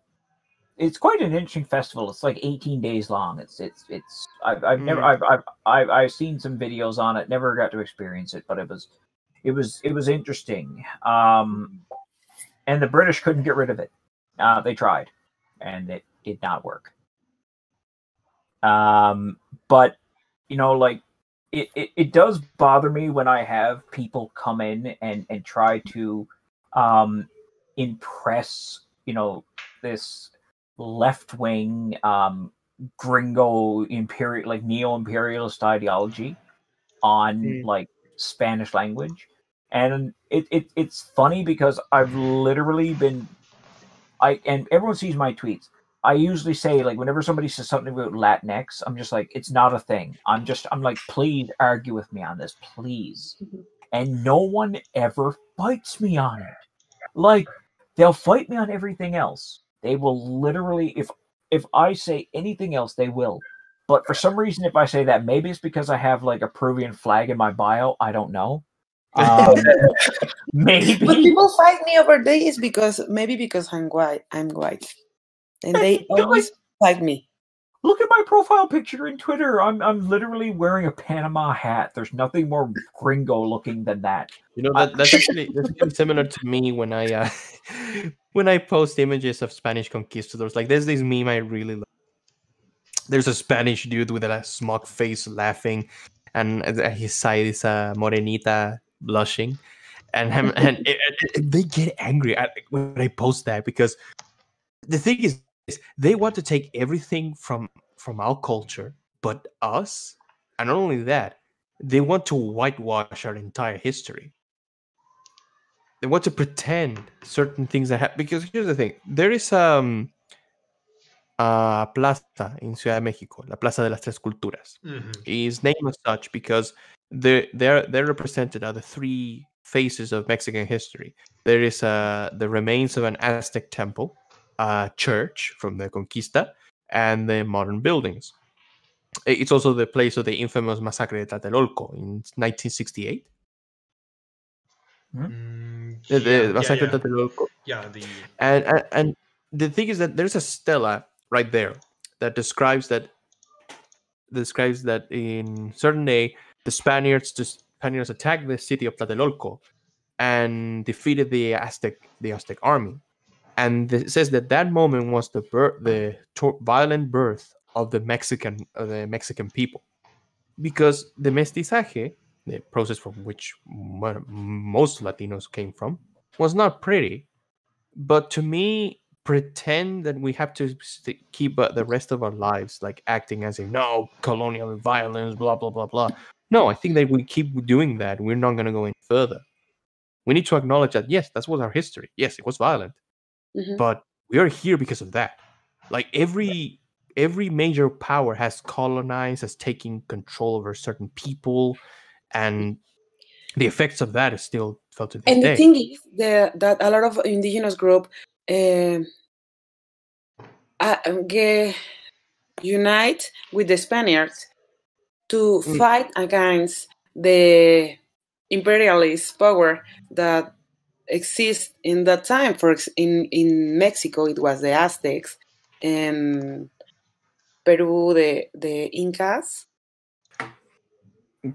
it's quite an interesting festival. It's like 18 days long. It's it's it's. I've, I've never Mm. I've, I've I've I've seen some videos on it. Never got to experience it, but it was it was it was interesting. Um, and the British couldn't get rid of it. Uh, they tried, and it did not work. Um, but you know, like it, it, it does bother me when I have people come in and and try to um impress you know this left wing um gringo imperial like neo imperialist ideology on Mm. like Spanish language and it, it it's funny because I've literally been I and everyone sees my tweets I usually say like whenever somebody says something about Latinx, I'm just like, it's not a thing. I'm just I'm like, please argue with me on this, please. Mhm. And no one ever fights me on it. Like they'll fight me on everything else. They will literally if if I say anything else, they will. But for some reason, if I say that, maybe it's because I have like a Peruvian flag in my bio. I don't know. Um, maybe. But people fight me over this because maybe because I'm white. I'm white, and they Like- always fight me. Look at my profile picture in Twitter. I'm I'm literally wearing a Panama hat. There's nothing more gringo looking than that. You know that, that's actually that's actually similar to me when I uh, when I post images of Spanish conquistadors. Like there's this meme I really love. There's a Spanish dude with a smug face laughing, and at his side is a morenita blushing, and him, and it, it- it- they get angry at, when I post that because the thing is, is they want to take everything from from our culture, but us, and not only that, they want to whitewash our entire history. They want to pretend certain things that happen because here's the thing there is um a plaza in Ciudad de Mexico la Plaza de las Tres Culturas. Mhm. is named as such because they're they're they're represented are the three phases of Mexican history. There is uh the remains of an Aztec temple a church from the Conquista and the modern buildings. It's also the place of the infamous massacre de Tlatelolco in 1968 Mm, the, the yeah, massacre yeah, de Tlatelolco. Yeah, the and, and and the thing is that there's a stela right there that describes that describes that in certain day the Spaniards the Spaniards attacked the city of Tlatelolco and defeated the Aztec the Aztec army and it says that that moment was the birth the to- violent birth of the Mexican of the Mexican people. Because the mestizaje the process from which mo- most Latinos came from was not pretty. But to me pretend that we have to st- keep uh, the rest of our lives like acting as if no colonial violence blah blah blah blah. No i think that we keep doing that. We're not going to go any further. We need to acknowledge that yes that was our history. Yes it was violent Mhm. but we are here because of that like every every major power has colonized has taken control over certain people and the effects of that is still felt to this And day the thing is the, that a lot of indigenous group uh, uh, unite with the Spaniards to Mm. fight against the imperialist power that exists in that time. For ex- in in Mexico, it was the Aztecs, and Peru, the the Incas.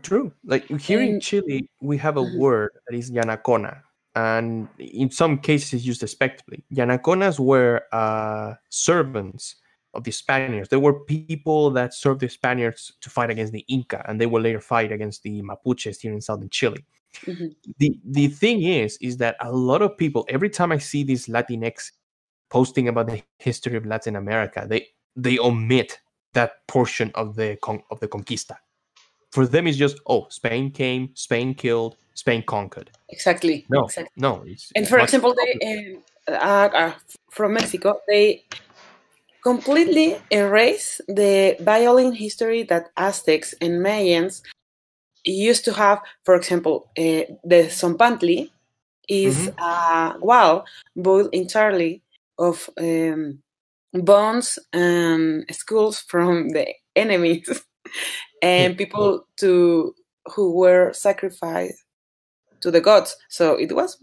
True. Like here in Chile, we have a Mhm. word that is yanacona, and in some cases used respectively. Yanaconas were uh, servants of the Spaniards. There were people that served the Spaniards to fight against the Inca, and they will later fight against the Mapuches here in southern Chile. Mhm. The the thing is, is that a lot of people, every time I see these Latinx posting about the history of Latin America, they they omit that portion of the con- of the conquista. For them, it's just oh, Spain came, Spain killed, Spain conquered. Exactly. No, Exactly. no. It's, And for example, they uh, uh, uh, from Mexico, they completely erase the violent history that Aztecs and Mayans used to have. For example, uh, the Tzompantli is a wall built entirely of um, bones and skulls from the enemies and people to who were sacrificed to the gods. So it was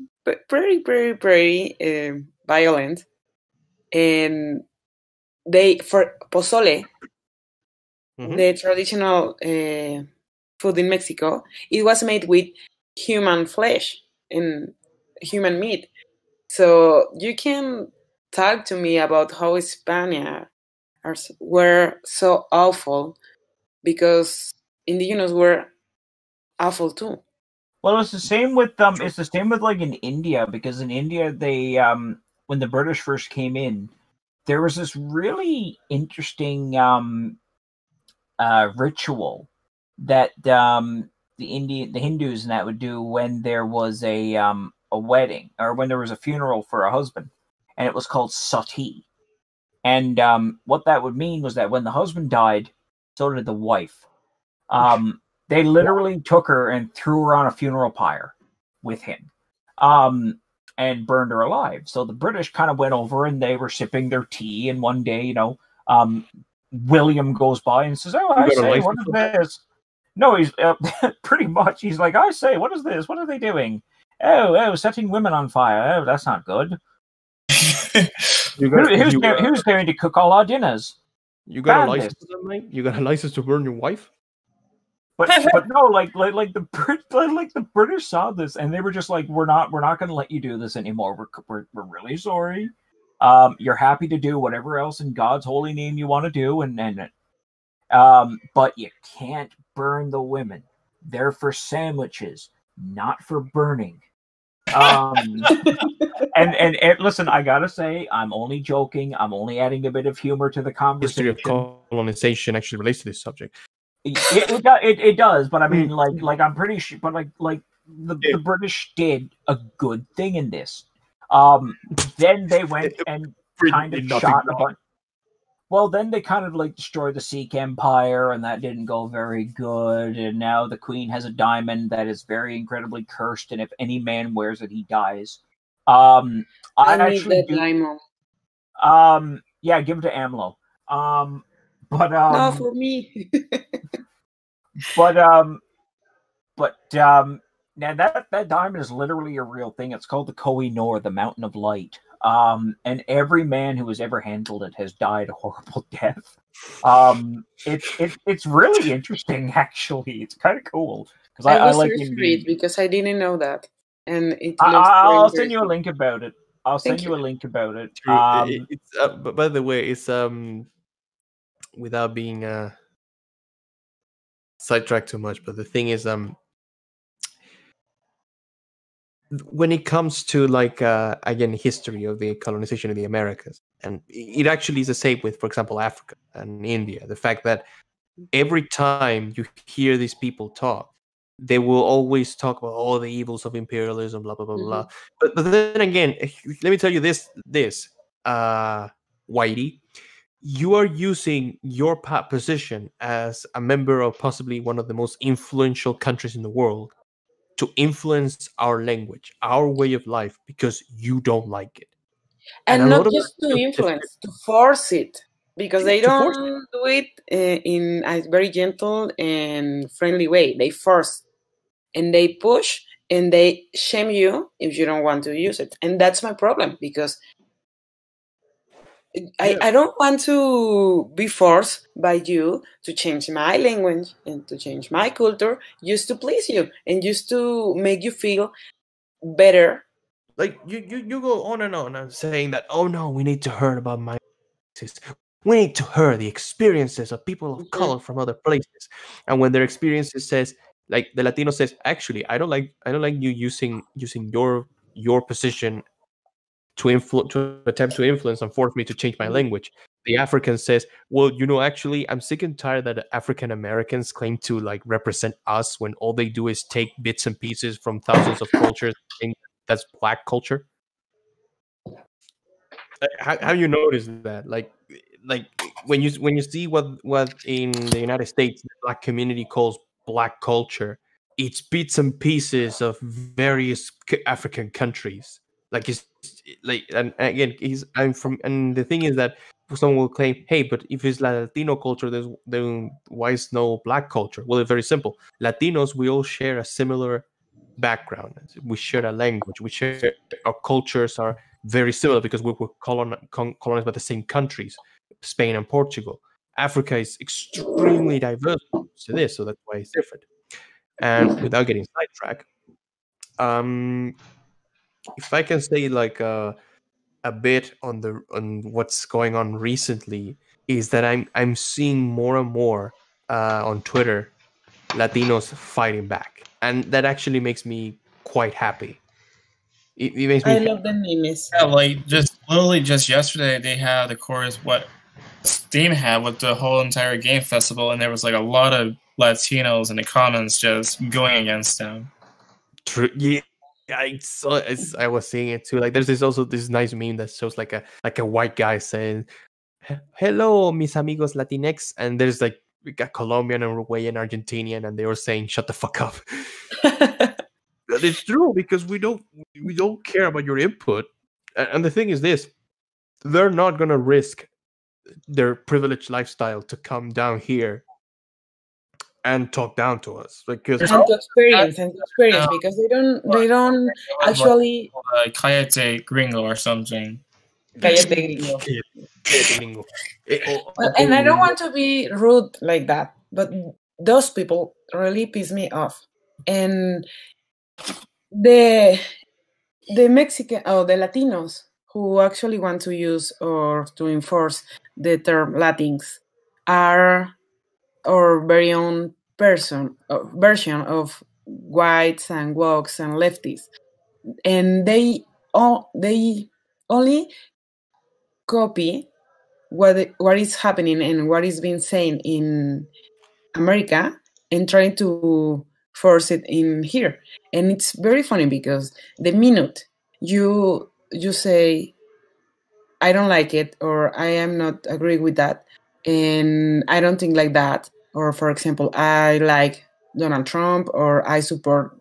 pretty, pretty, pretty um violent. And they for pozole, Mhm. the traditional uh, food in Mexico, it was made with human flesh and human meat. So you can talk to me about how Hispania were so awful because indigenous were awful too. Well, it's the same with um, it's the same with like in India because in India they um, when the British first came in, there was this really interesting um, uh, ritual that um, the Indian the Hindus and that would do when there was a um, a wedding or when there was a funeral for a husband, and it was called sati. And um, what that would mean was that when the husband died, so did the wife. Um, they literally took her and threw her on a funeral pyre with him um, and burned her alive. So the British kind of went over and they were sipping their tea. And one day, you know, um, William goes by and says, Oh, I say, what is this? No, he's uh, pretty much, he's like, I say, what is this? What are they doing? Oh, oh, setting women on fire. Oh, that's not good. You Who, got, who's, you, uh, who's going to cook all our dinners? you got a license, to mate? You got a license to burn your wife? But but no, like like like the Brit like the British saw this and they were just like, we're not we're not going to let you do this anymore. We're we're we're really sorry. Um, you're happy to do whatever else in God's holy name you want to do, and and um, but you can't burn the women. They're for sandwiches, not for burning. Um, and, and and listen, I gotta say, I'm only joking. I'm only adding a bit of humor to the conversation. History of colonization actually relates to this subject. It, it, it, it does, but I mean, Mm. like, like I'm pretty sure, but like, like the, the British did a good thing in this. Um, then they went and kind of shot a bunch. Well, then they kind of like destroyed the Sikh Empire, and that didn't go very good. And now the Queen has a diamond that is very incredibly cursed, and if any man wears it, he dies. Um, I, I need actually that do, diamond. um, yeah, give it to Amlo. Um, but um, no, for me. but um but um now that that diamond is literally a real thing it's called the koh-i-noor the mountain of light um and every man who has ever handled it has died a horrible death. Um it's it, it's really interesting actually. It's kind of cool because I, I I was like search for Indian- it because I didn't know that, and it I, looks I- very I'll send you a link about it. I'll send Thank you. a link about it. Um I- it's, uh, but by the way, it's um without being uh sidetracked too much, but the thing is um th- when it comes to like uh again history of the colonization of the Americas, and it actually is the same with, for example, Africa and India. The fact that every time you hear these people talk, they will always talk about all the evils of imperialism, blah blah blah blah. But but then again, let me tell you this this uh Whitey, you are using your position as a member of possibly one of the most influential countries in the world to influence our language, our way of life, because you don't like it. and, And not just to influence, to force it, because they don't force do it uh, in a very gentle and friendly way. They force and they push and they shame you if you don't want to use it, and that's my problem because. I, Yeah. I don't want to be forced by you to change my language and to change my culture just to please you and just to make you feel better Like you, you, you go on and on and saying that, oh no, we need to hear about my we need to hear the experiences of people of Mhm. color from other places. And when their experiences says, like the Latino says, actually, I don't like I don't like you using using your your position to influ- to attempt to influence and force me to change my language. The African says, well, you know, actually, I'm sick and tired that African Americans claim to like represent us when all they do is take bits and pieces from thousands of cultures. And that's black culture. Uh, How, how you notice that? Like, like when you when you see what what in the United States the black community calls black culture, it's bits and pieces of various African countries. Like he's like and again, he's I'm from and the thing is that someone will claim, hey, but if it's Latino culture, there's then why is no black culture? Well, it's very simple. Latinos, we all share a similar background. We share a language. We share our cultures are very similar because we were colonized by the same countries, Spain and Portugal. Africa is extremely diverse to this, so that's why it's different. And without getting sidetracked, um, if I can say like uh, a bit on the on what's going on recently, is that I'm I'm seeing more and more uh, on Twitter Latinos fighting back, and that actually makes me quite happy. It, it makes me I love the memes. Yeah, like just literally just yesterday they had of course what Steam had with the whole entire game festival, and there was like a lot of Latinos in the comments just going against them. True. Yeah, I saw. It's, I was seeing it too. Like, there's this also this nice meme that shows like a like a white guy saying, "Hello, mis amigos Latinx," and there's like we got Colombian, and Uruguayan, Argentinian, and they were saying, "Shut the fuck up." But it's true because we don't we don't care about your input. And the thing is this: they're not gonna risk their privileged lifestyle to come down here and talk down to us because and to experience and to experience because they don't they don't actually Uh, Cállate Gringo or something. Cállate gringo. Gringo. Eh, oh, Well, and I don't want to be rude like that, but those people really piss me off. And the the Mexican or the Latinos who actually want to use or to enforce the term Latinx are our very own person uh, version of whites and wokes and lefties, and they all they only copy what what is happening and what is being said in America and trying to force it in here. And it's very funny because the minute you you say I don't like it or I am not agree with that and I don't think like that. Or for example I like Donald Trump or I support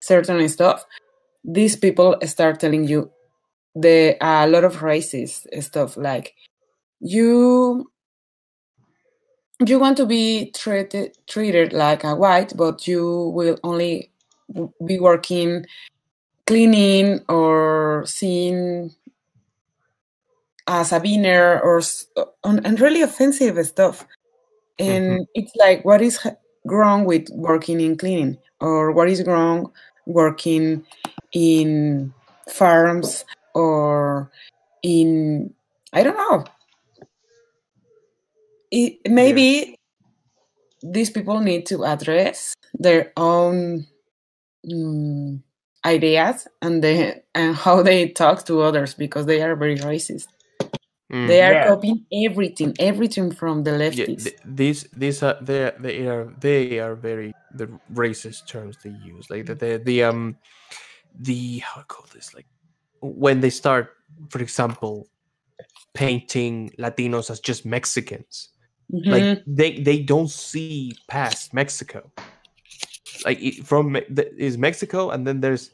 certain stuff. These people start telling you the a lot of racist stuff like you you want to be treated treated like a white but you will only be working cleaning or seeing as a beaner or on, and really offensive stuff. And it's like what is wrong with working in cleaning? Or what is wrong working in farms or in i don't know. It, maybe these people need to address their own mm, ideas and they and how they talk to others because they are very racist Mm. they are Yeah. copying everything everything from the yeah, th- these these are they they are they are very the racist terms they use like the the, the um the how I call this like when they start for example painting latinos as just mexicans Mhm. like they they don't see past mexico like from is mexico and then there's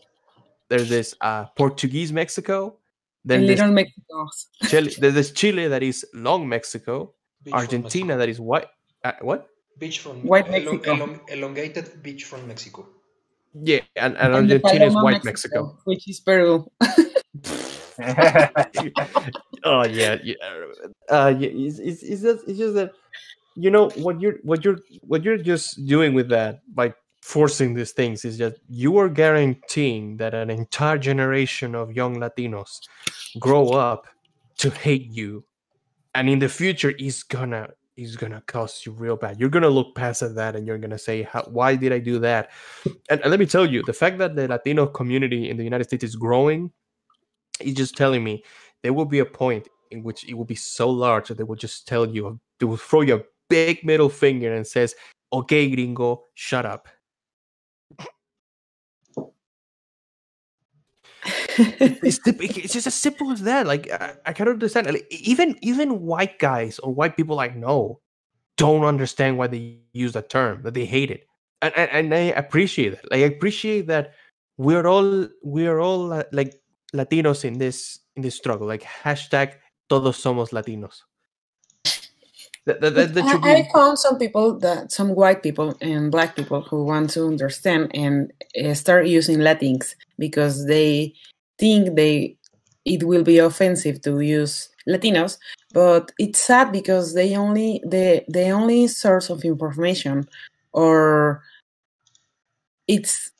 there's this uh portuguese mexico then And there's little Mexicos. chile there's this chile that is long mexico Beach argentina Mexico. that is white uh, what beach from White elong- Mexico. elong- elongated beach from Mexico. Yeah, and, and And Argentina is Paloma, white Mexico. which is Peru. oh yeah, yeah. Uh, yeah it's, it's, it's, just, it's just that you know what you're what you're what you're just doing with that by forcing these things is that you are guaranteeing that an entire generation of young Latinos grow up to hate you. And in the future it's gonna it's gonna cost you real bad. You're gonna look past at that and you're gonna say why did i do that? And, and let me tell you the fact that the latino community in the united states is growing is just telling me there will be a point in which it will be so large that they will just tell you they will throw you a big middle finger and says okay gringo shut up it's, it's just as simple as that. Like I, I understand. Like, even even white guys or white people I know don't understand why they use that term. That they hate it, and and, and I appreciate that. Like, I appreciate that we're all we're all uh, like Latinos in this in this struggle. Like hashtag todos somos Latinos. That, that, that I. I, found some people that some white people and black people who want to understand and uh, start using Latinx because they think they it will be offensive to use Latinos, but it's sad because they only the the only source of information or it's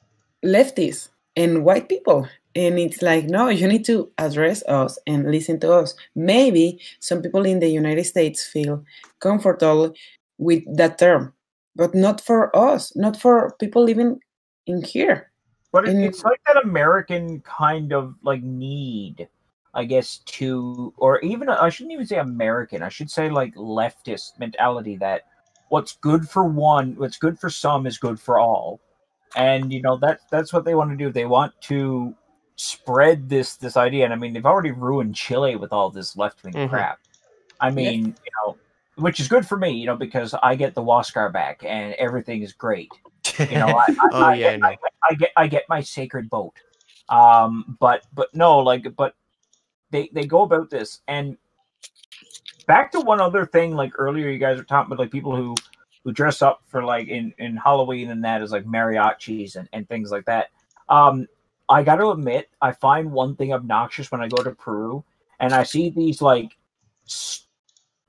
lefties and white people. And it's like, no, you need to address us and listen to us. Maybe some people in the United States feel comfortable with that term, but not for us, not for people living in here. But it, it's like that American kind of like need, I guess, to or even I shouldn't even say American. I should say like leftist mentality that what's good for one, what's good for some is good for all, and you know that that's what they want to do. They want to spread this this idea, and I mean they've already ruined Chile with all this left wing mm-hmm. crap. I mean, yeah. you know, which is good for me, you know, because I get the Huáscar back and everything is great. You know, I, I, oh, yeah, I, I, I, get I get my sacred boat. Um, but but no, like but they they go about this and back to one other thing. Like earlier, you guys were talking about like people who who dress up for like in in Halloween and that is like mariachis and and things like that. Um, I got to admit, I find one thing obnoxious when I go to Peru and I see these like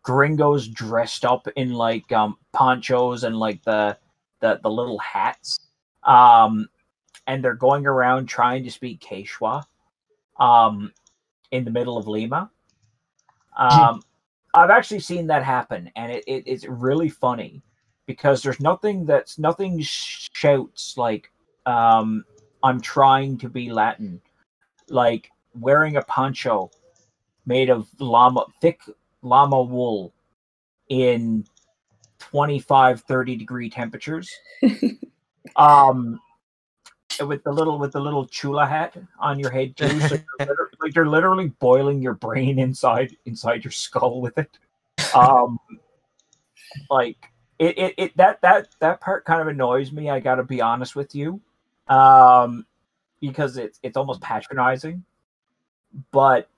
gringos dressed up in like um ponchos and like the the the little hats. Um, and they're going around trying to speak Quechua um, in the middle of Lima. Um, I've actually seen that happen, and it, it, it's really funny because there's nothing that's nothing shouts like um, I'm trying to be Latin, like wearing a poncho made of llama thick llama wool in 25 30 degree temperatures. Um with the little with the little chullo hat on your head too. So you're like you're literally boiling your brain inside inside your skull with it. Um like it, it, it that that that part kind of annoys me i gotta be honest with you um because it's it's almost patronizing but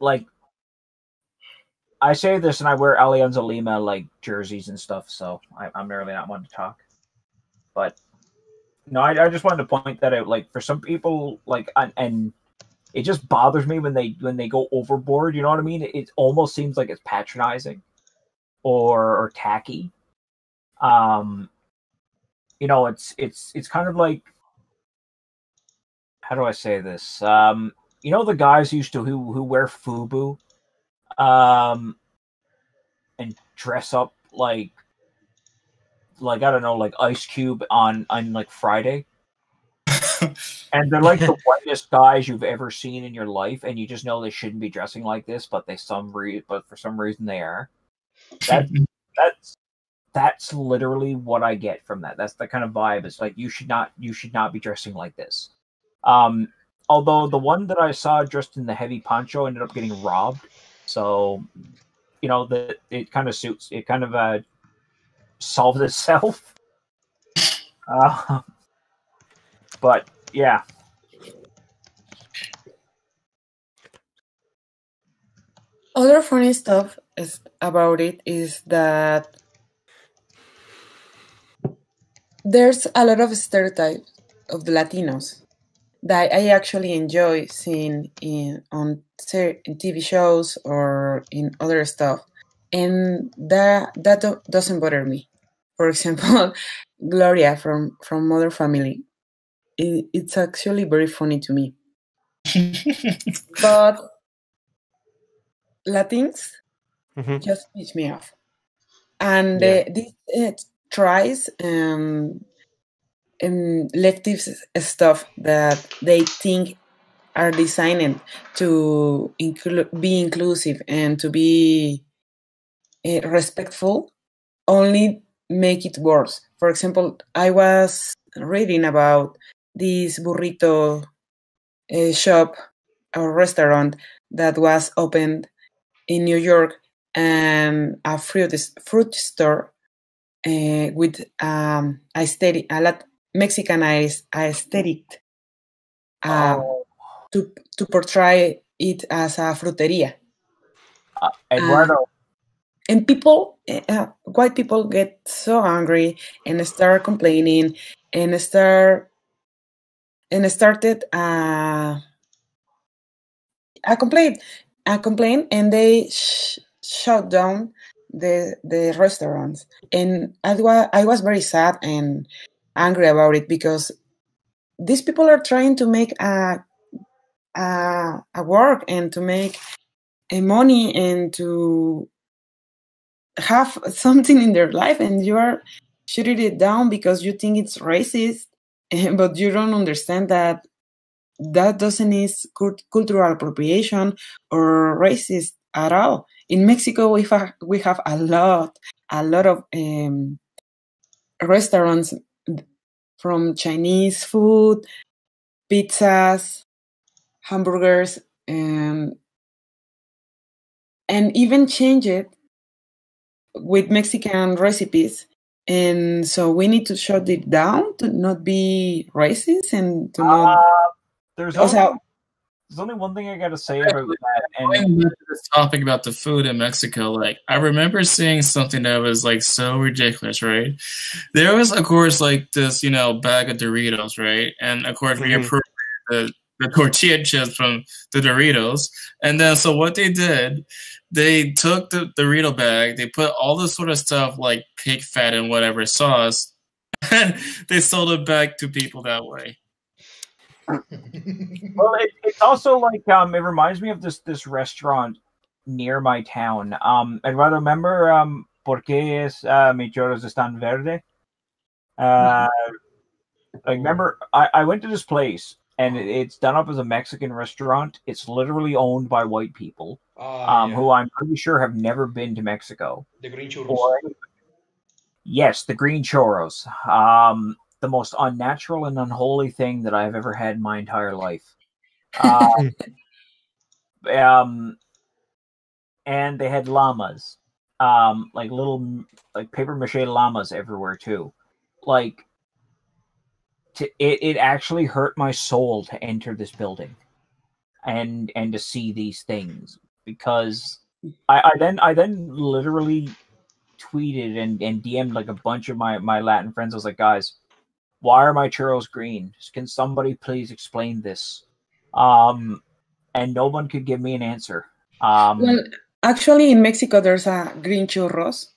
like I say this and I wear Alianza Lima like jerseys and stuff, so I, am really not one to talk. But no, I, I, just wanted to point that out. Like for some people, like and, and, it just bothers me when they when they go overboard. You know what I mean? It, it almost seems like it's patronizing or or tacky. Um, you know, it's it's it's kind of like how do I say this? Um, you know the guys used to who who wear FUBU um, and dress up like like I don't know, like Ice Cube on on like Friday. and they're like the whitest guys you've ever seen in your life, and you just know they shouldn't be dressing like this, but they some re- but for some reason they are. That that's that's literally what I get from that. That's the kind of vibe. It's like you should not you should not be dressing like this. Um, although the one that I saw dressed in the heavy poncho ended up getting robbed. So, you know, that it kind of suits. It kind of uh, solves itself. Uh, but yeah. Other funny stuff is about it is that there's a lot of stereotypes of the Latinos that I actually enjoy seeing in on TV shows or in other stuff, and that that doesn't bother me. For example, Gloria from from Modern Family, it, it's actually very funny to me. but Latinx Mhm. just piss me off. And Yeah. uh, this uh, tries um, um, leftist stuff that they think are designed to inclu- be inclusive and to be uh, respectful only make it worse. For example, I was reading about this burrito uh, shop or restaurant that was opened in New York and a fruit fruit store uh, with um, aesthetic, a lot Mexican aes- aesthetic uh, Oh, to to portray it as a fruteria. uh, Eduardo, and people uh, uh, white people get so angry and start complaining and start and started uh, a complaint a complaint and they sh- shut down the the restaurants. And I was, I was very sad and angry about it because these people are trying to make a a, a work and to make a money and to have something in their life and you are shooting it down because you think it's racist but you don't understand that that doesn't is cult- cultural appropriation or racist at all. In mexico we, we have a lot a lot of um, restaurants from chinese food pizzas hamburgers and and even change it with Mexican recipes. And so we need to shut it down to not be racist and to not. uh, there's, O only, sea, there's only one thing I gotta say about that, and Going back to this topic about the food in Mexico, like I remember seeing something that was like so ridiculous, right? There was, of course, like this, you know, bag of Doritos, right? And of course, we Mhm. approved the the tortilla chips from the Doritos, and then so what they did, they took the Dorito bag, they put all this sort of stuff like pig fat and whatever sauce, and they sold it back to people that way. well, it, it's also like um, it reminds me of this this restaurant near my town. Um, and rather remember um, por qué es uh, churros están verde? Uh, like remember, I, I went to this place and it, it's done up as a Mexican restaurant. It's literally owned by white people, Ah, um, yeah. who I'm pretty sure have never been to Mexico. the green churros. Or yes, the green churros. Um, the most unnatural and unholy thing that I've ever had in my entire life. Um, um, and they had llamas, um, like little like paper mache llamas everywhere too. Like, to, it it actually hurt my soul to enter this building, and and to see these things because I, I then I then literally tweeted and, and DM'd like a bunch of my, my Latin friends. I was like, guys, why are my churros green? Can somebody please explain this? Um, and no one could give me an answer. Um, well, actually, in Mexico, there's a green churros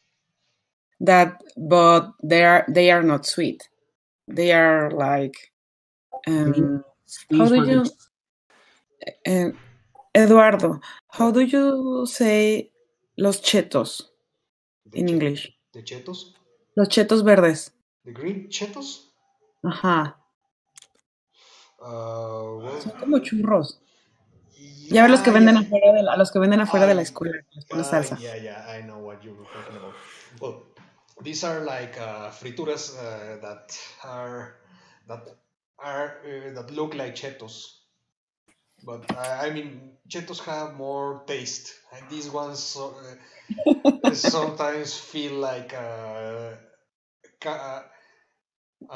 that, but they are they are not sweet. They are like, um, how do you, the- um, Eduardo? How do you say los chetos in che- English? The chetos. Los chetos verdes. The green chetos. Ajá. Uh, Son como churros. Ya ves los que yeah, venden yeah. afuera de la, los que venden afuera de la escuela, que salsa. yeah, yeah, I know what you're talking about. Well, these are like uh, frituras uh, that are that are uh, that look like chetos, but uh, I mean chetos have more taste, and these ones so, uh, sometimes feel like uh, ca- uh,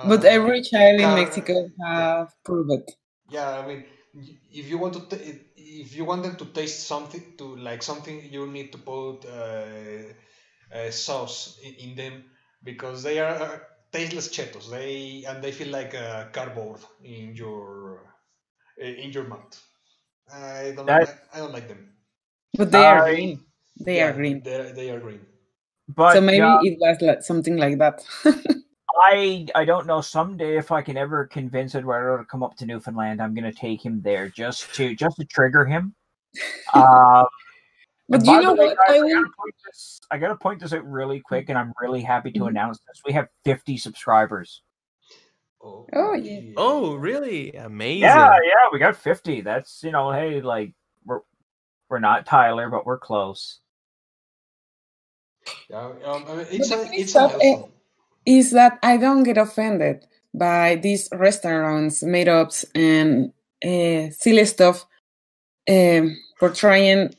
But every child in Mexico have proved it. yeah, I mean, if you want to, ta- if you want them to taste something, to like something, you need to put uh, uh, sauce in, in them because they are uh, tasteless chetos. They and they feel like a cardboard in your uh, in your mouth. I don't, That- I, I don't like them. But they are I- green. They Yeah, are green. They they are green. but so maybe uh, it was like something like that. I I don't know. Someday, if I can ever convince Eduardo to come up to Newfoundland, I'm gonna take him there just to just to trigger him. Um, But And you know the way, what? guys, I I, will. gotta point this, I gotta point this out really quick, and I'm really happy to Mhm. announce this. We have 50 subscribers. Oh, yeah. Okay. Oh, really? Amazing. Yeah, yeah, we got 50. That's you know, hey, like we're we're not Tyler, but we're close. Yeah, um, I mean, it's a, it's a that, milestone. Is that I don't get offended by these restaurants made ups and uh, silly stuff um, portraying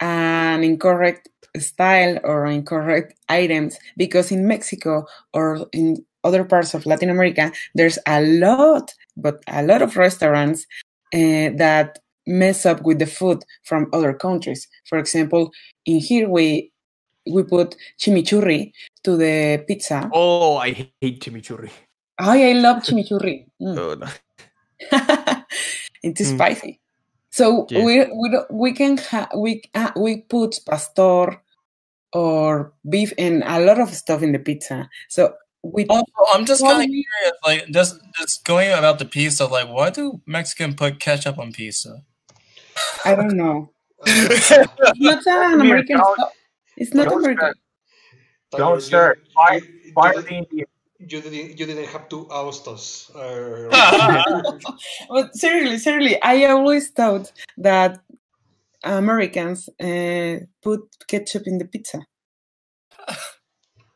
an incorrect style or incorrect items because in Mexico or in other parts of Latin America, there's a lot, but a lot of restaurants uh, that mess up with the food from other countries. For example, in here we we put chimichurri to the pizza. Oh, I hate chimichurri. Oh, I love chimichurri. Mm. Oh, no. it is Mm. spicy. So Yeah. we we we can ha- we uh, we put pastor or beef and a lot of stuff in the pizza. So we Also, I'm just kind of curious, like just just going about the pizza. Like, why do Mexican put ketchup on pizza? I don't know. It's not an American don't- stuff. It's not don't American. Tyler, Don't you- start. you- Fire, you fire didn't- the Indian. you didn't you didn't have to oust us. Uh, But seriously, seriously, I always thought that Americans uh, put ketchup in the pizza.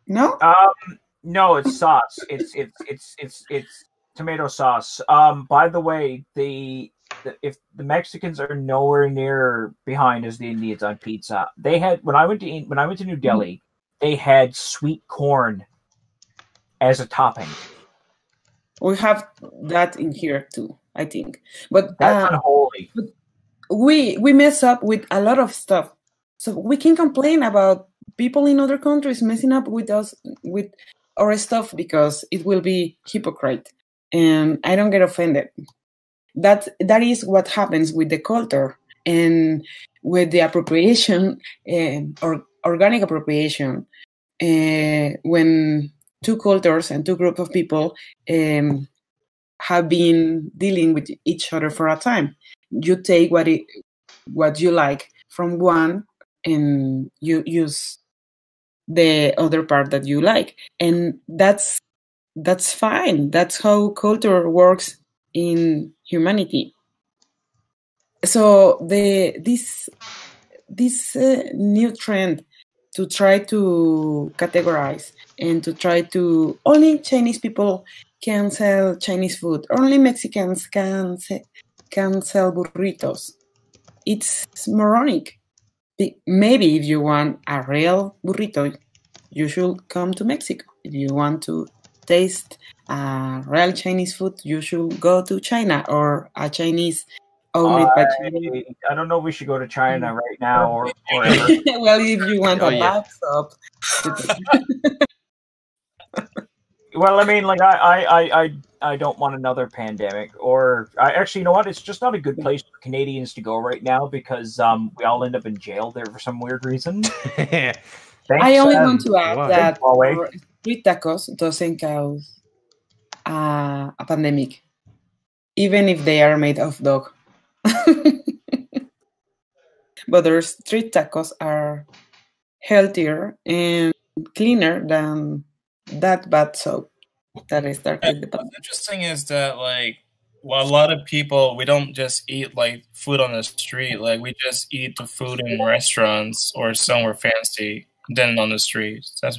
No? Um, no, it's sauce. It's it's it's it's it's tomato sauce. Um, by the way, the, the if the Mexicans are nowhere near behind as the Indians on pizza. They had when I went to when I went to New Delhi, they had sweet corn as a topping. We have that in here too, I think. But That's uh, unholy. we we mess up with a lot of stuff. So we can complain about people in other countries messing up with us with our stuff because it will be hypocrite. And I don't get offended. That that is what happens with the culture and with the appropriation uh, or organic appropriation uh, when two cultures and two groups of people um, have been dealing with each other for a time. You take what it what you like from one and you use the other part that you like. And that's that's fine. That's how culture works in humanity so the this this uh, new trend to try to categorize and to try to only chinese people can sell chinese food only mexicans can can sell burritos. It's moronic. Maybe if you want a real burrito, you should come to Mexico. If you want to taste uh, real Chinese food, you should go to China or a Chinese owned by Chinese. I, I don't know. if We should go to China right now or, or well, if you want Oh, a yeah. laptop, Well, I mean, like I, I, I, I, I don't want another pandemic. Or I actually, you know what? It's just not a good place for Canadians to go right now because um, we all end up in jail there for some weird reason. Thanks, I only um, want to add why? that Street tacos doesn't cause uh, a pandemic, even if they are made of dog. but their street tacos are healthier and cleaner than that bad soap that I started What's interesting is that like well, a lot of people we don't just eat like food on the street. Like we just eat the food in restaurants or somewhere fancy than on the streets. That's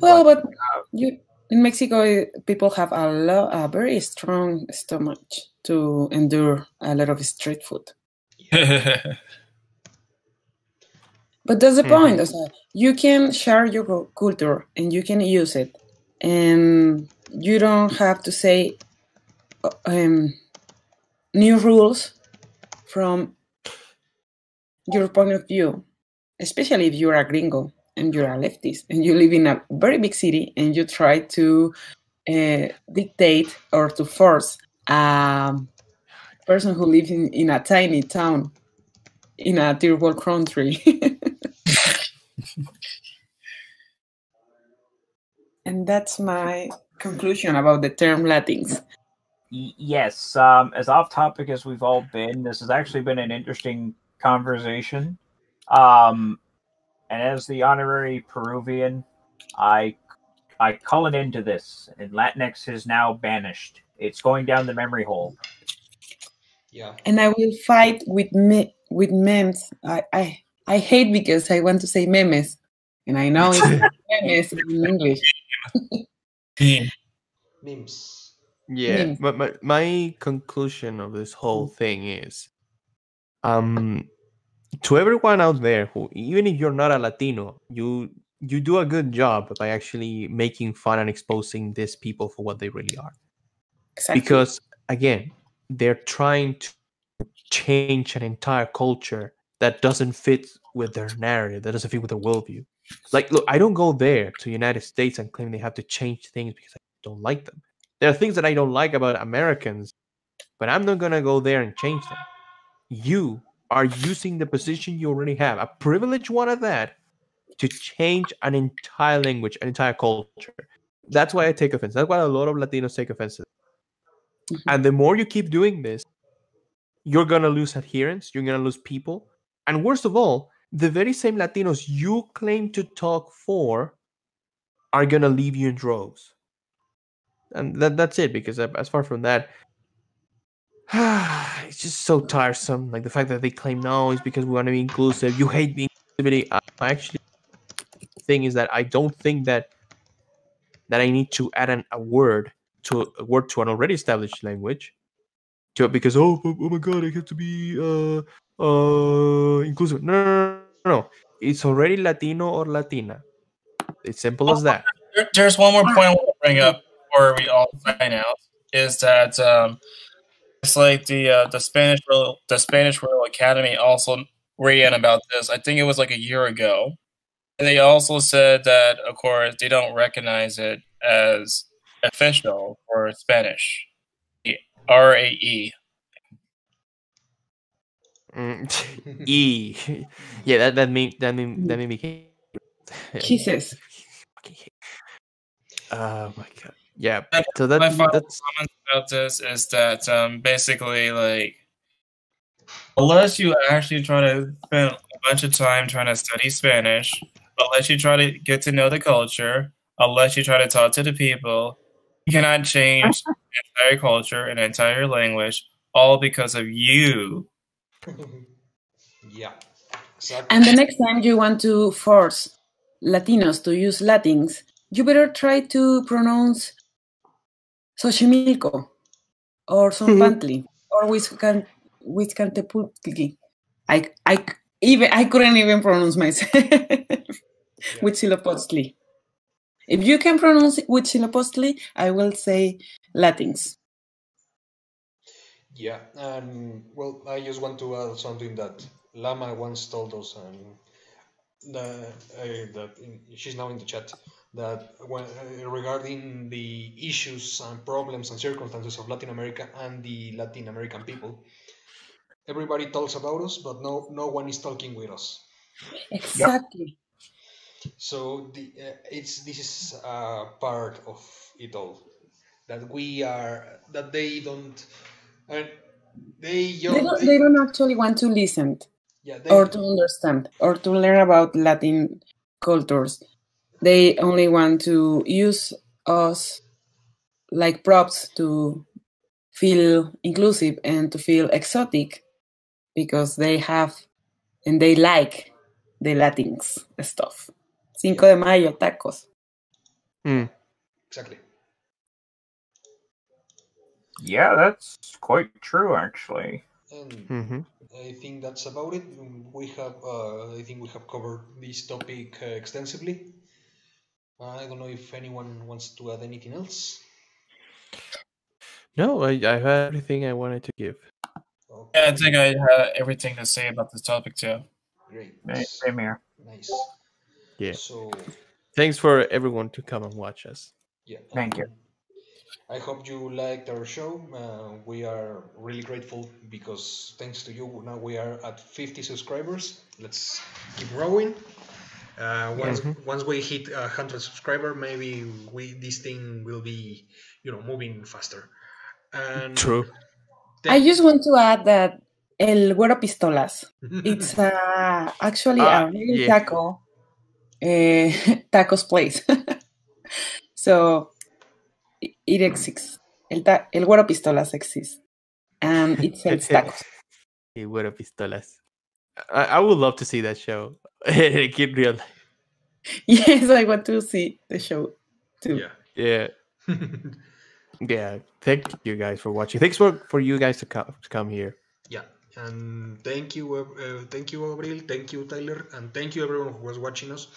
Well, but you in Mexico, eh, people have a lot, a very strong stomach to endure a lot of street food. But that's the Mhm. point. o sea, you can share your culture and you can use it, and you don't have to say uh, um, new rules from your point of view, especially if you're a gringo and you're a leftist and you live in a very big city and you try to uh, dictate or to force a person who lives in, in a tiny town in a third world country. and that's my conclusion about the term Latinx. Yes. Um, as off topic as we've all been, this has actually been an interesting conversation. Um, and as the honorary Peruvian, I I call it into this, and Latinx is now banished. It's going down the memory hole. Yeah. And I will fight with me with memes. I, I I hate because I want to say memes, and I know it's memes in English. Meme. Memes. Yeah, Memes. but my, my conclusion of this whole thing is um to everyone out there who even if you're not a Latino, you you do a good job by actually making fun and exposing these people for what they really are. Exactly. Because again, they're trying to change an entire culture that doesn't fit with their narrative, that doesn't fit with their worldview. Like, look, I don't go there to United States and claim they have to change things because I don't like them. There are things that I don't like about Americans, but I'm not gonna go there and change them. You are using the position you already have, a privileged one at that, to change an entire language, an entire culture. That's why I take offense. That's why a lot of Latinos take offense. this. Mm-hmm. And the more you keep doing this, you're gonna lose adherents, you're gonna lose people. And worst of all, the very same Latinos you claim to talk for are gonna leave you in droves. And that, that's it, because as far from that, it's just so tiresome. Like the fact that they claim no, it's because we want to be inclusive. You hate being inclusivity. I actually thing is that I don't think that that I need to add an, a word to a word to an already established language. To because oh oh oh my god, I have to be uh uh inclusive. No no no no. It's already Latino or Latina. It's simple as that. There- There's one more point I want to bring up before we all sign out. Is that um, it's like the uh, the Spanish Royal the Spanish Royal Academy also weighed in about this. I think it was like a year ago, and they also said that of course they don't recognize it as official for Spanish. R A E. Mm, e. Yeah, that that made that made that made me. Jesus. Oh my god. Yeah. And So my that's final that's comments about this is that um, basically, like, unless you actually try to spend a bunch of time trying to study Spanish, unless you try to get to know the culture, unless you try to talk to the people, you cannot change the entire culture and entire language all because of you. yeah. Exactly. And the next time you want to force Latinos to use Latinx, you better try to pronounce Xochimilco or Tzompantli or Wiscan- Wiscanteputli. I, I, even, I couldn't even pronounce myself. Huitzilopochtli. If you can pronounce Huitzilopochtli, I will say Latinx. Yeah, and well, I just want to add something that Lama once told us, and the, uh, that in, she's now in the chat, that when, uh, regarding the issues and problems and circumstances of Latin America and the Latin American people, everybody talks about us, but no, no one is talking with us. Exactly. So the uh, it's this is uh, part of it all that we are that they don't and they They don't, don't, they don't actually want to listen yeah they, or to understand or to learn about Latin cultures. They only want to use us like props to feel inclusive and to feel exotic because they have and they like the Latins stuff. Cinco de Mayo, tacos. Mm. exactly Yeah, that's quite true, actually. and hmm I think that's about it. We have uh, I think we have covered this topic uh, extensively. I don't know if anyone wants to add anything else. No, I, I have everything I wanted to give. Okay, Yeah, I think I had everything to say about this topic too. great. Hey, Same here. Nice. Yeah. So Thanks for everyone to come and watch us. Yeah. Thank you. um, I hope you liked our show. Uh, we are really grateful because thanks to you, now we are at 50 subscribers. Let's keep growing. Uh, once Mhm. once we hit 100 subscriber, maybe we this thing will be you know moving faster. And True. I just want to add that El Güero Pistolas, it's uh, actually Ah, a real yeah. taco, uh, tacos place. so it exists. El, ta- El Güero Pistolas exists. And it sells tacos. El Güero Pistolas. I, I would love to see that show. in real life. yes, I want to see the show too. yeah. Yeah. Yeah. Thank you guys for watching. Thanks for, for you guys to come to come here. Yeah, and thank you, uh, uh, thank you, Gabriel, thank you, Tyler, and thank you everyone who was watching us.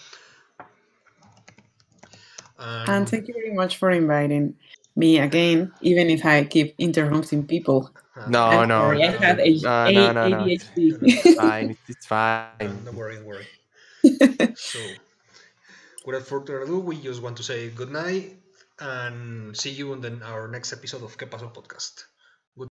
Um, And thank you very much for inviting me again, even if I keep interrupting people. No, I'm no, sorry, I have a, no, a- no, no, no. ADHD. It's fine. It's, it's fine. don't worry, don't worry. so, without further ado, we just want to say good night and see you in the, our next episode of Que Paso Podcast.